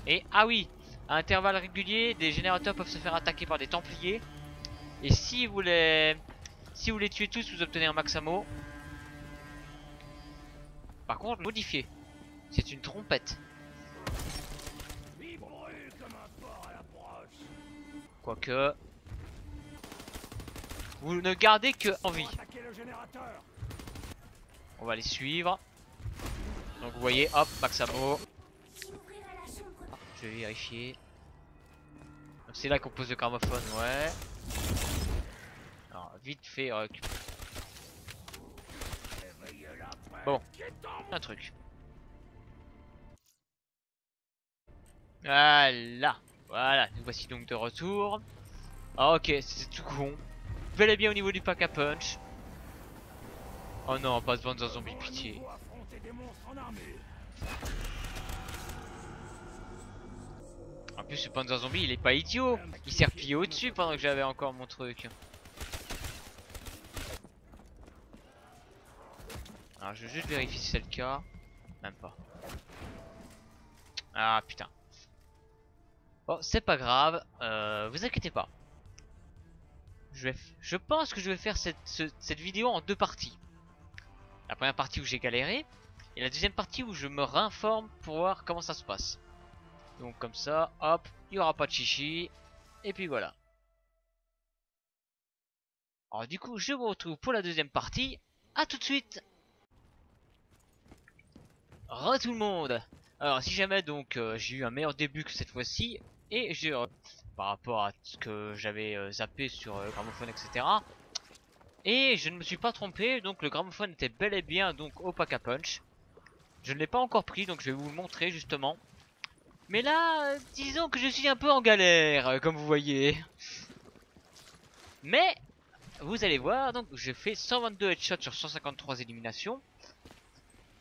Et, ah oui, à intervalles réguliers, des générateurs peuvent se faire attaquer par des templiers. Et si vous les si vous les tuez tous, vous obtenez un max ammo. Par contre, modifié. C'est une trompette. Quoique. Vous ne gardez que en vie.
Attaquez le générateur
On va les suivre. Donc vous voyez, hop, max ammo. Je vais vérifier. C'est là qu'on pose le gramophone, ouais. Alors, vite fait, euh, Bon. un truc. Voilà. Voilà, nous voici donc de retour. Ah, ok, c'est tout con. Bel bien au niveau du pack à punch. Oh non, pas ce Panzer Zombie, pitié.
En
plus, ce Panzer Zombie, il est pas idiot. Il s'est replié au-dessus pendant que j'avais encore mon truc. Alors, je vais juste vérifier si c'est le cas. Même pas. Ah, putain. Bon, c'est pas grave. Euh, vous inquiétez pas. Je, pense que je vais faire cette, ce- cette vidéo en deux parties. La première partie où j'ai galéré. Et la deuxième partie où je me réinforme pour voir comment ça se passe. Donc comme ça, hop, il n'y aura pas de chichi. Et puis voilà. Alors du coup, je vous retrouve pour la deuxième partie. A tout de suite Re tout le monde Alors si jamais donc euh, j'ai eu un meilleur début que cette fois-ci, et j'ai euh, par rapport à ce que j'avais euh, zappé sur euh, gramophone, etc. Et je ne me suis pas trompé, donc le gramophone était bel et bien donc au pack à punch. Je ne l'ai pas encore pris, donc je vais vous le montrer justement. Mais là, disons que je suis un peu en galère, comme vous voyez. Mais, vous allez voir, donc je fais 122 headshots sur 153 éliminations.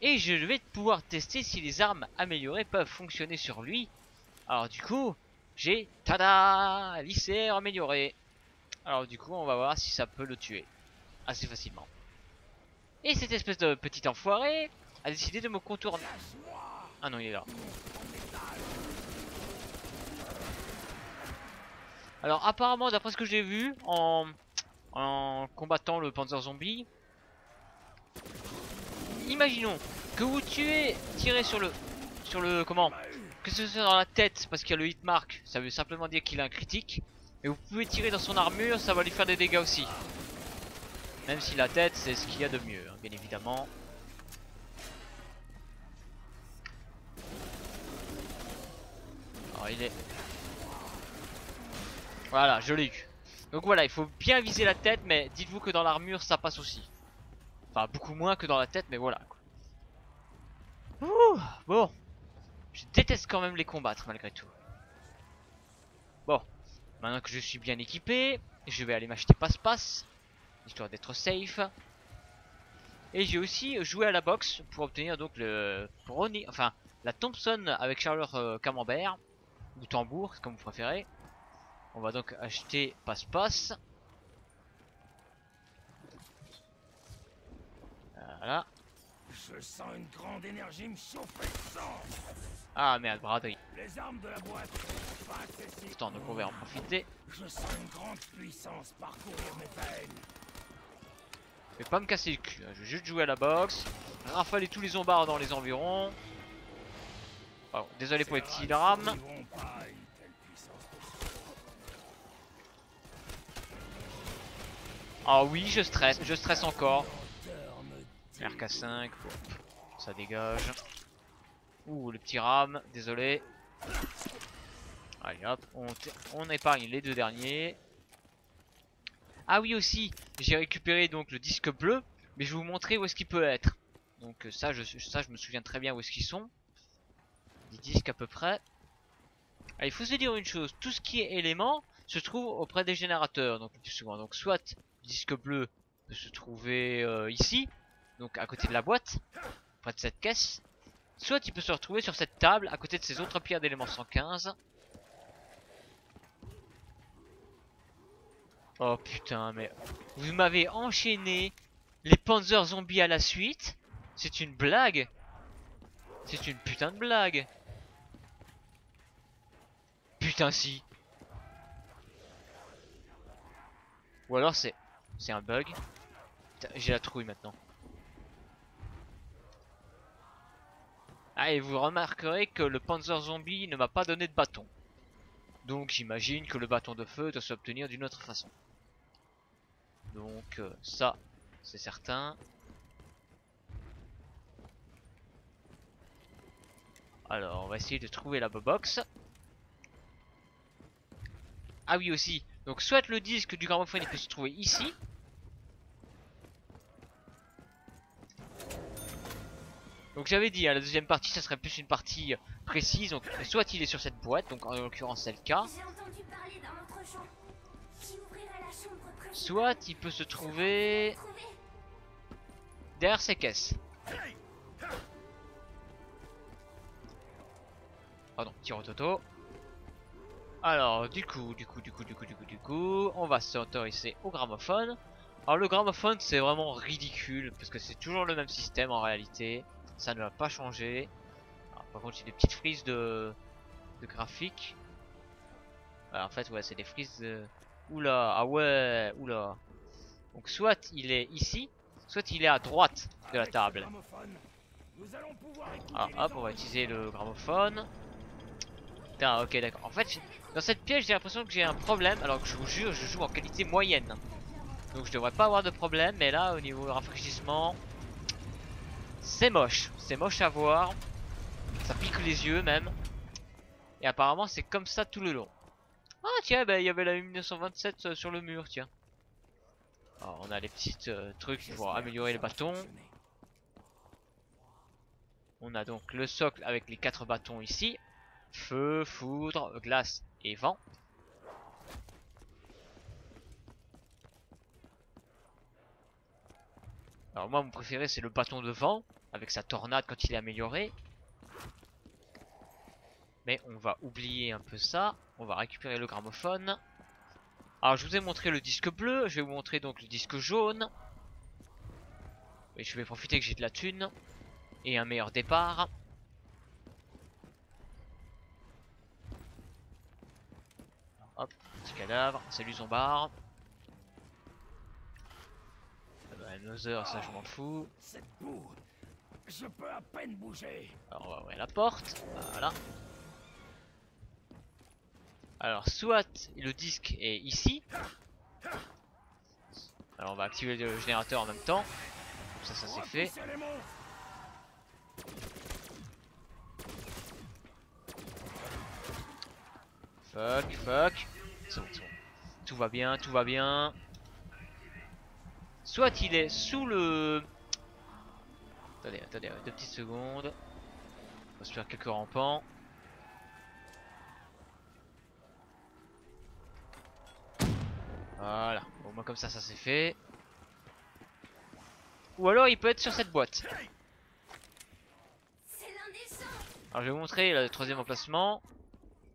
Et je vais pouvoir tester si les armes améliorées peuvent fonctionner sur lui. Alors du coup, j'ai, tada, lycée amélioré. Alors du coup, on va voir si ça peut le tuer. Assez facilement. Et cette espèce de petit enfoiré a décidé de me contourner. Ah non, il est là. Alors apparemment, d'après ce que j'ai vu en, en combattant le Panzer Zombie, imaginons que vous tuez, tirez sur le, sur le comment, que ce soit dans la tête parce qu'il y a le hit mark, ça veut simplement dire qu'il a un critique, et vous pouvez tirer dans son armure, ça va lui faire des dégâts aussi. Même si la tête c'est ce qu'il y a de mieux, hein, bien évidemment. Alors il est voilà, je l'ai eu. Donc voilà, il faut bien viser la tête, mais dites-vous que dans l'armure, ça passe aussi. Enfin, beaucoup moins que dans la tête, mais voilà. Ouh, bon. Je déteste quand même les combattre, malgré tout. Bon. Maintenant que je suis bien équipé, je vais aller m'acheter passe-passe. Histoire d'être safe. Et j'ai aussi joué à la boxe pour obtenir donc le enfin la Thompson avec chargeur euh, camembert ou tambour, comme vous préférez. On va donc acheter passe-passe. Voilà.
Je sens une grande énergie me chauffer.
Ah merde, braderie.
Les armes de la boîte.
Attends, donc on va en profiter.
Je sens une grande puissance parcourir mes veines.
Je vais pas me casser le cul, hein. je vais juste jouer à la boxe, rafaler tous les zombards dans les environs. Pardon, désolé pour les petits drames. Ah oui, je stresse, je stresse encore.
lenteur me
RK5, bon, ça dégage. Ouh, le petit ram, désolé. Allez hop, on, épargne les deux derniers. Ah oui aussi, j'ai récupéré donc le disque bleu, mais je vais vous montrer où est-ce qu'il peut être. Donc euh, ça je, je me souviens très bien où est-ce qu'ils sont. 10 disques à peu près. Il faut se dire une chose, tout ce qui est élément se trouve auprès des générateurs, donc plus souvent. Donc soit le disque bleu peut se trouver euh, ici, donc à côté de la boîte, près de cette caisse. Soit il peut se retrouver sur cette table, à côté de ces autres pierres d'éléments 115. Oh putain, mais vous m'avez enchaîné les Panzer zombies à la suite. C'est une blague. C'est une putain de blague. Putain si. Ou alors c'est c'est un bug. J'ai la trouille maintenant Ah et vous remarquerez que le Panzer Zombie ne m'a pas donné de bâton. Donc j'imagine que le bâton de feu doit s'obtenir d'une autre façon. Donc euh, ça, c'est certain. Alors on va essayer de trouver la box. Ah oui aussi, donc soit le disque du gramophone peut se trouver ici. Donc j'avais dit, hein, la deuxième partie, ça serait plus une partie euh, précise. Donc soit il est sur cette boîte, donc en l'occurrence c'est le cas. Soit il peut se trouver derrière ces caisses. Pardon, tire au toto. Alors, du coup, du coup, du coup, du coup, du coup, du coup, on va s'autoriser au gramophone. Alors le gramophone c'est vraiment ridicule parce que c'est toujours le même système en réalité. Ça ne va pas changer. Alors, par contre, j'ai des petites frises de, de graphique. Alors, en fait, ouais, c'est des frises de... Oula, ah ouais, oula. Donc soit il est ici, soit il est à droite de la table. Alors
les
hop, on va utiliser le gramophone. Putain, ok, d'accord. En fait, dans cette pièce, j'ai l'impression que j'ai un problème, alors que je vous jure, je joue en qualité moyenne. Donc je devrais pas avoir de problème, mais là, au niveau rafraîchissement, c'est moche. C'est moche à voir. Ça pique les yeux même. Et apparemment, c'est comme ça tout le long. Ah tiens, bah, il y avait la 1927 euh, sur le mur, tiens. Alors, on a les petits euh, trucs pour améliorer les bâtons. On a donc le socle avec les quatre bâtons ici. Feu, foudre, glace et vent. Alors moi mon préféré c'est le bâton de vent avec sa tornade quand il est amélioré. Mais on va oublier un peu ça. On va récupérer le gramophone. Alors je vous ai montré le disque bleu, je vais vous montrer donc le disque jaune. Et je vais profiter que j'ai de la thune et un meilleur départ. Hop, petit cadavre, salut Zombard. Ah bah, ça je m'en fous.
Je peux à peine bouger.
Alors on va ouvrir la porte, voilà. Alors soit le disque est ici. Alors on va activer le générateur en même temps. Comme ça, ça c'est fait. Fuck, fuck. C'est bon, c'est bon. Tout va bien, tout va bien. Soit il est sous le... Attendez, attendez, deux petites secondes. On va se faire quelques rampants. Voilà. Bon, moi comme ça, ça c'est fait. Ou alors il peut être sur cette boîte. Alors je vais vous montrer le troisième emplacement.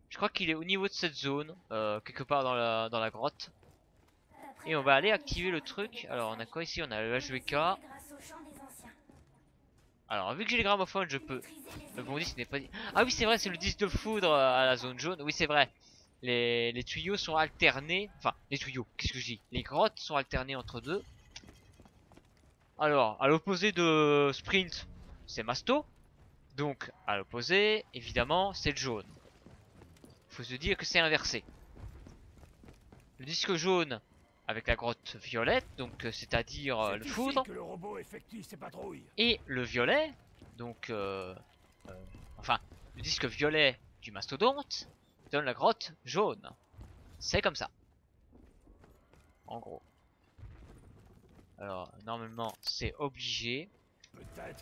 Je crois qu'il est au niveau de cette zone, euh, quelque part dans la, grotte. Et on va aller activer le truc. Alors on a quoi ici? On a le HVK.
grâce au chant des anciens.
Alors vu que j'ai les gramophones, je peux... Le bon disque n'est pas. Ah oui c'est vrai, c'est le disque de foudre euh, à la zone jaune. Oui c'est vrai. Les, les tuyaux sont alternés. Enfin, les tuyaux, qu'est-ce que je dis? Les grottes sont alternées entre deux. Alors, à l'opposé de Sprint, c'est Masto. Donc, à l'opposé, évidemment, c'est le jaune. Faut se dire que c'est inversé. Le disque jaune avec la grotte violette, donc euh, c'est-à-dire euh, le foudre,
que le robot effectue ses patrouilles.
et le violet, donc euh, euh, enfin le disque violet du mastodonte donne la grotte jaune. C'est comme ça. En gros. Alors normalement c'est obligé.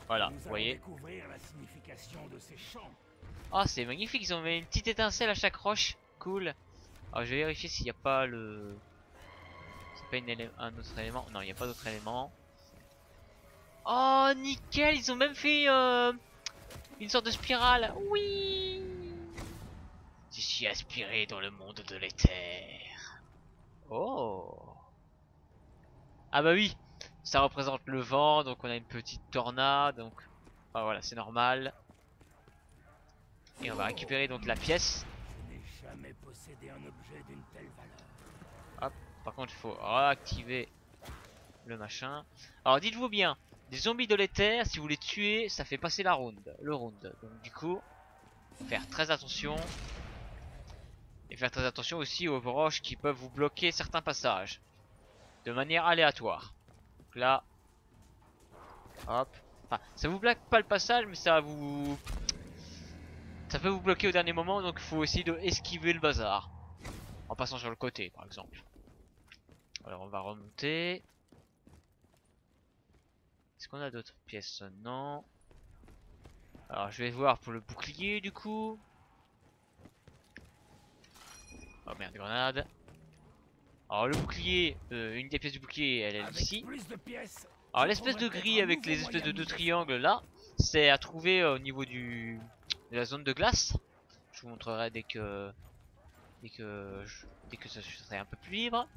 Voilà, vous voyez.
découvrir la signification de ces champs.
Ah c'est magnifique, ils ont mis une petite étincelle à chaque roche. Cool. Alors je vais vérifier s'il n'y a pas le... Pas une un autre élément. Non, il n'y a pas d'autre élément. Oh nickel, ils ont même fait euh, une sorte de spirale. Oui. Je suis aspiré dans le monde de l'éther. Oh. Ah bah oui, ça représente le vent, donc on a une petite tornade, donc ah, voilà, c'est normal. Et on va récupérer donc la pièce.
Je n'ai jamais possédé un objet d'une telle valeur.
Par contre, il faut réactiver le machin. Alors, dites-vous bien, des zombies de l'éther, si vous les tuez, ça fait passer la round, le round. Donc, du coup, faire très attention. Et faire très attention aussi aux roches qui peuvent vous bloquer certains passages. De manière aléatoire. Donc là, hop. Enfin, ça vous bloque pas le passage, mais ça vous... Ça peut vous bloquer au dernier moment, donc il faut essayer de le bazar. En passant sur le côté, par exemple. Alors on va remonter. Est-ce qu'on a d'autres pièces Non. Alors je vais voir pour le bouclier du coup. Oh merde, grenade. Alors le bouclier, euh, une des pièces du bouclier, elle est ici. Alors l'espèce de gris avec les espèces de deux triangles là, c'est à trouver euh, au niveau du de la zone de glace. Je vous montrerai dès que dès que je- dès que ça serait un peu plus libre.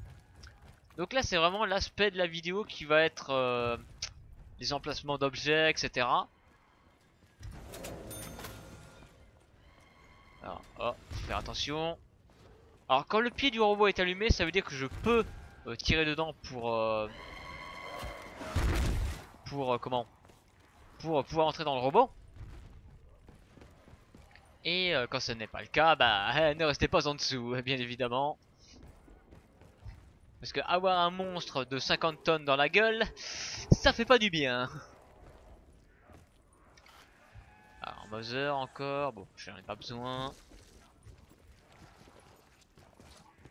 Donc là c'est vraiment l'aspect de la vidéo qui va être euh, les emplacements d'objets, etc. Alors, oh, faut faire attention. Alors quand le pied du robot est allumé, ça veut dire que je peux euh, tirer dedans pour euh, pour euh, comment? Pour pouvoir entrer dans le robot. Et quand ce n'est pas le cas, bah ne restez pas en dessous, bien évidemment. Parce que avoir un monstre de 50 tonnes dans la gueule, ça fait pas du bien. Alors Mother encore, bon j'en ai pas besoin.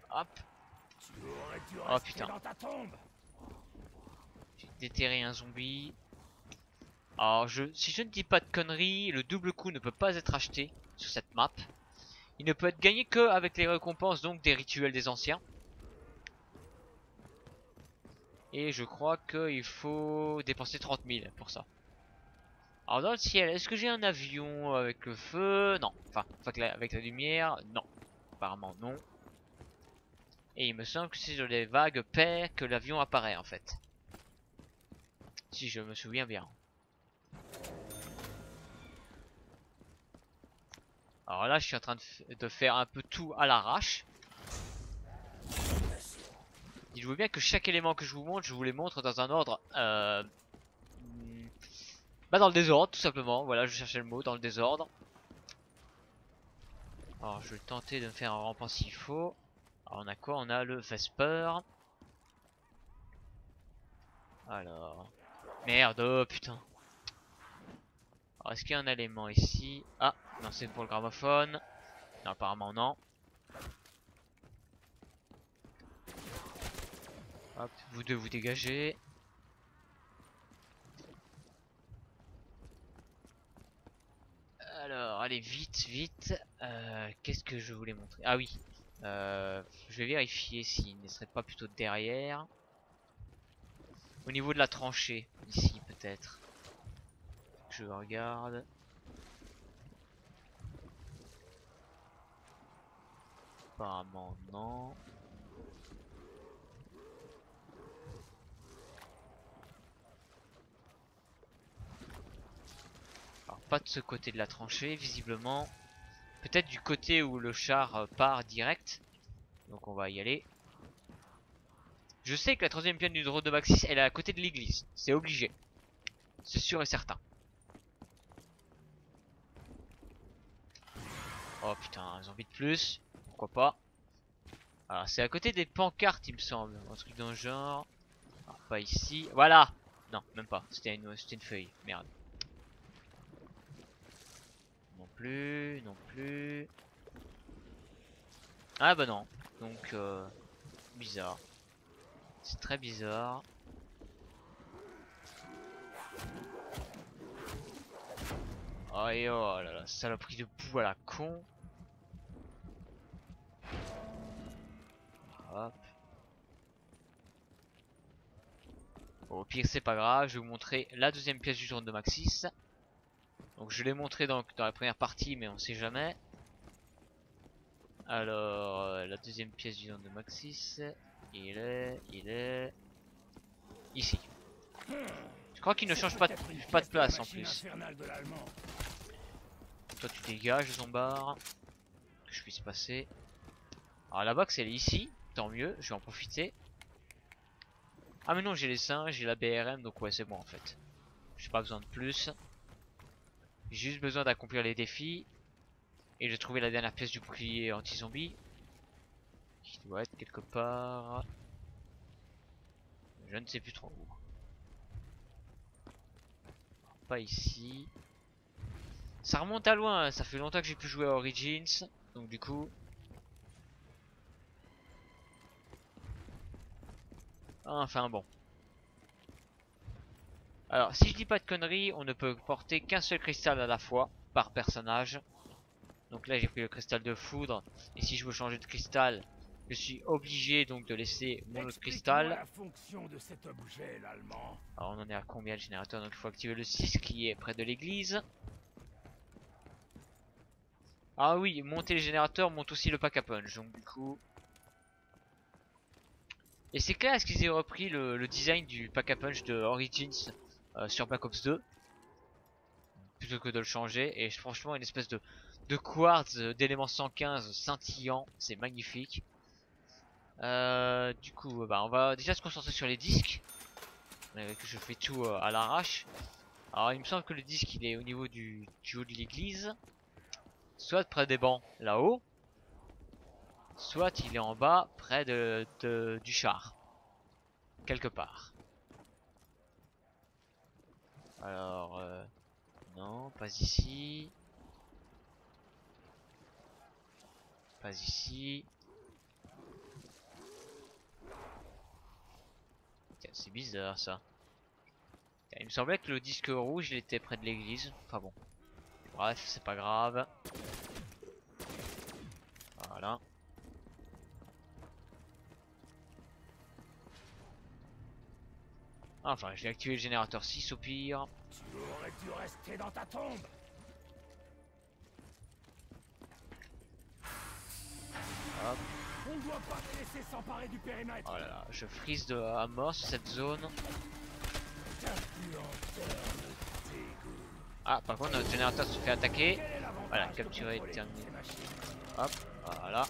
Hop, Oh, putain. j'ai déterré un zombie. Alors je, si je ne dis pas de conneries, le double coup ne peut pas être acheté sur cette map. Il ne peut être gagné que avec les récompenses donc des rituels des anciens. Et je crois qu'il faut dépenser 30 000 pour ça. Alors dans le ciel, est-ce que j'ai un avion avec le feu? Non. Enfin, avec la, lumière? Non. Apparemment non. Et il me semble que c'est sur les vagues paires que l'avion apparaît en fait. Si je me souviens bien. Alors là, je suis en train de faire un peu tout à l'arrache. Dites-vous bien que chaque élément que je vous montre, je vous les montre dans un ordre... Euh, bah dans le désordre, tout simplement. Voilà, je cherchais le mot, dans le désordre. Alors, je vais tenter de me faire un rampant s'il faut. Alors, on a quoi? On a le Vesper. Alors... Merde, oh putain. Alors, est-ce qu'il y a un élément ici? Ah, non, c'est pour le gramophone. Non, apparemment non. Hop, vous deux vous dégagez. Alors, allez, vite, vite. Euh, Qu'est-ce que je voulais montrer? Ah oui. Euh, je vais vérifier s'il ne serait pas plutôt derrière. Au niveau de la tranchée, ici peut-être. Je regarde. Apparemment non. De ce côté de la tranchée visiblement. Peut-être du côté où le char euh, part direct. Donc on va y aller. Je sais que la troisième pièce du drone de Maxis, elle est à côté de l'église. C'est obligé. C'est sûr et certain. Oh putain, un zombie de plus. Pourquoi pas. Alors c'est à côté des pancartes il me semble. Un truc dans le genre. Alors, pas ici. Voilà Non, même pas. C'était une feuille. Merde. Non non plus. Ah bah non. Donc euh, bizarre. C'est très bizarre. Oh et oh là là, saloperie de boue à la con. Au pire c'est pas grave, je vais vous montrer la deuxième pièce du drone de Maxis. Donc je l'ai montré dans, dans la première partie mais on sait jamais. Alors euh, la deuxième pièce du drone de Maxis, il est, il est ici. Je crois qu'il ne change pas de, place en plus. Toi tu dégages zombard. Que je puisse passer. Alors la box elle est ici. Tant mieux, je vais en profiter. Ah mais non j'ai les singes, j'ai la BRM donc ouais c'est bon en fait. J'ai pas besoin de plus. J'ai juste besoin d'accomplir les défis. Et de trouver la dernière pièce du bouclier anti-zombie. Qui doit être quelque part. Je ne sais plus trop où. Pas ici. Ça remonte à loin, ça fait longtemps que j'ai pu jouer à Origins. Donc du coup... Enfin bon. Alors, si je dis pas de conneries, on ne peut porter qu'un seul cristal à la fois par personnage. Donc là, j'ai pris le cristal de foudre. Et si je veux changer de cristal, je suis obligé donc de laisser mon autre cristal.
La fonction de cet objet, l'allemand.
Alors on en est à combien de générateurs Donc il faut activer le 6 qui est près de l'église. Ah oui, monter les générateurs monte aussi le pack à punch. Donc du coup... Et c'est clair, est-ce qu'ils aient repris le, design du pack à punch de Origins? Euh, sur Black Ops 2 Plutôt que de le changer. Et franchement, une espèce de, de quartz d'éléments 115 scintillant. C'est magnifique. Euh, du coup, bah, on va déjà se concentrer sur les disques. Que je fais tout euh, à l'arrache. Alors, il me semble que le disque il est au niveau du, du haut de l'église. Soit près des bancs là-haut. Soit il est en bas près de, du char. Quelque part. Alors, euh, non, pas ici. Pas ici. C'est bizarre ça. Il me semblait que le disque rouge il était près de l'église. Enfin bon. Bref, c'est pas grave. Voilà. Enfin, j'ai activé le générateur 6 au pire.
Tu aurais dû rester dans ta tombe.
Hop.
On doit pas te laisser s'emparer du périmètre.
Je frise de à mort sur cette zone. Ah, par contre, notre générateur se fait attaquer. Voilà, capturé et terminé. Hop, voilà.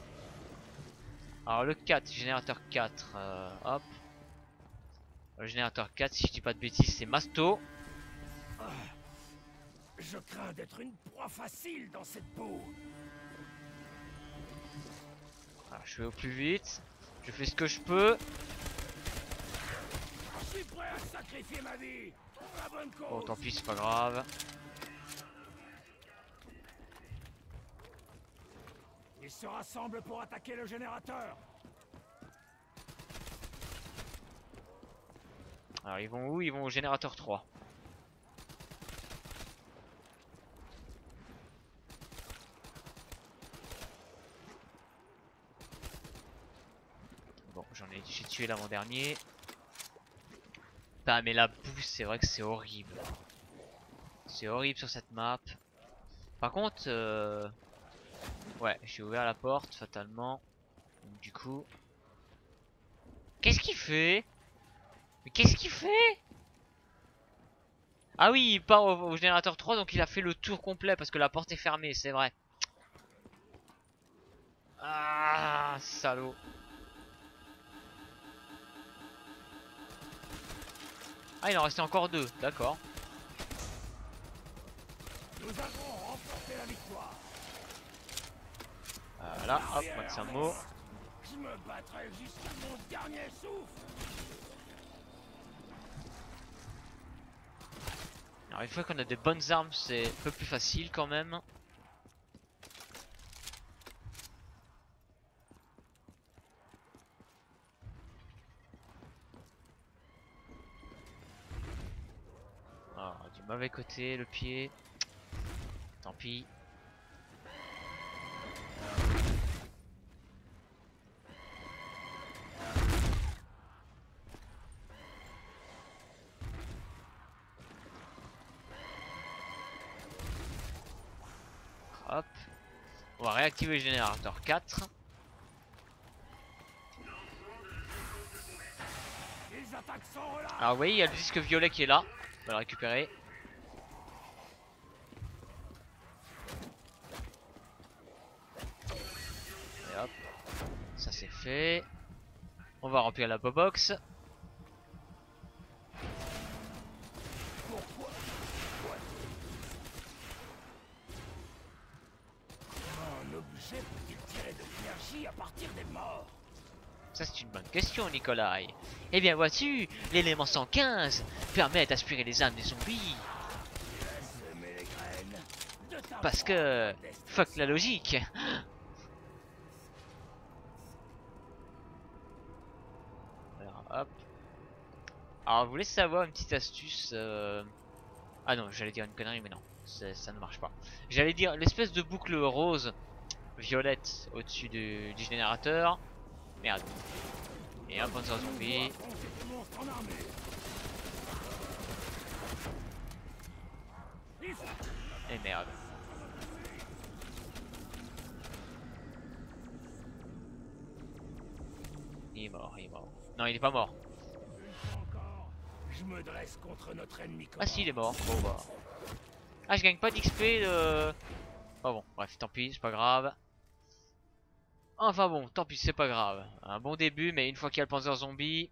Alors, le 4, générateur 4. Euh, hop. Le générateur 4, si je dis pas de bêtises, c'est Masto.
Ah, je crains d'être une proie facile dans cette peau.
je vais au plus vite. Je fais ce que je peux.
Je suis prêt à sacrifier ma vie. La bonne cause.
Oh, tant pis, c'est pas grave.
Ils se rassemblent pour attaquer le générateur.
Alors ils vont où? Ils vont au générateur 3. Bon, j'en ai, j'ai tué l'avant-dernier. Ah mais la boue, c'est vrai que c'est horrible. C'est horrible sur cette map. Par contre, euh... ouais, j'ai ouvert la porte fatalement. du coup, qu'est-ce qu'il fait? Qu'est-ce qu'il fait? Ah oui, il part au, générateur 3, donc il a fait le tour complet parce que la porte est fermée, c'est vrai. Ah, salaud. Ah, il en restait encore deux, d'accord.
Nous avons remporté la victoire.
Voilà, hop, Max mot.
Je me battrai jusqu'à mon dernier souffle.
Alors une fois qu'on a des bonnes armes, c'est un peu plus facile quand même. Alors, du mauvais côté, le pied. Tant pis. Réactiver le générateur 4.
Ils attaquent sans relâche.
Alors oui, il y a le disque violet qui est là. On va le récupérer. Et hop. Ça c'est fait. On va remplir la box.
De l'énergie à partir des morts
Ça c'est une bonne question Nikolai. Eh bien vois-tu, l'élément 115 permet d'aspirer les âmes des zombies. Parce que... Fuck la logique. Alors hop. Alors vous voulez savoir une petite astuce euh, Ah non, j'allais dire une connerie mais non, ça ne marche pas. J'allais dire l'espèce de boucle rose violette au-dessus du, générateur. Merde. Et un panzer zombie. Et merde. Il est mort, il est mort. Non, il est pas mort.
Je me dresse contre notre ennemi
Ah si, il est mort. Bon bah. Ah, je gagne pas d'XP de... Oh bon, bref, tant pis, c'est pas grave. Enfin bon, tant pis, c'est pas grave. Un bon début, mais une fois qu'il y a le Panzer Zombie,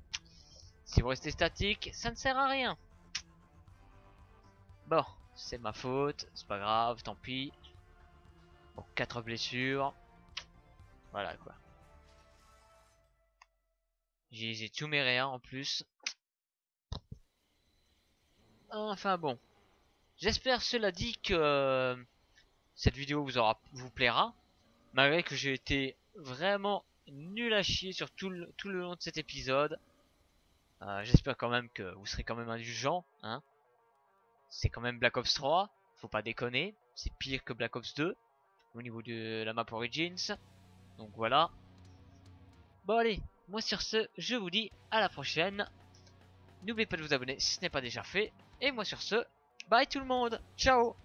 si vous restez statique, ça ne sert à rien. Bon, c'est ma faute, c'est pas grave, tant pis. Bon, 4 blessures. Voilà quoi. J'ai tous mes réens en plus. Enfin bon. J'espère cela dit que euh, cette vidéo vous aura vous plaira. Malgré que j'ai été vraiment nul à chier sur tout le, long de cet épisode. Euh, J'espère quand même que vous serez quand même indulgents. Hein C'est quand même Black Ops 3. Faut pas déconner. C'est pire que Black Ops 2. Au niveau de la map Origins. Donc voilà. Bon allez. Moi sur ce, je vous dis à la prochaine. N'oubliez pas de vous abonner si ce n'est pas déjà fait. Et moi sur ce, bye tout le monde. Ciao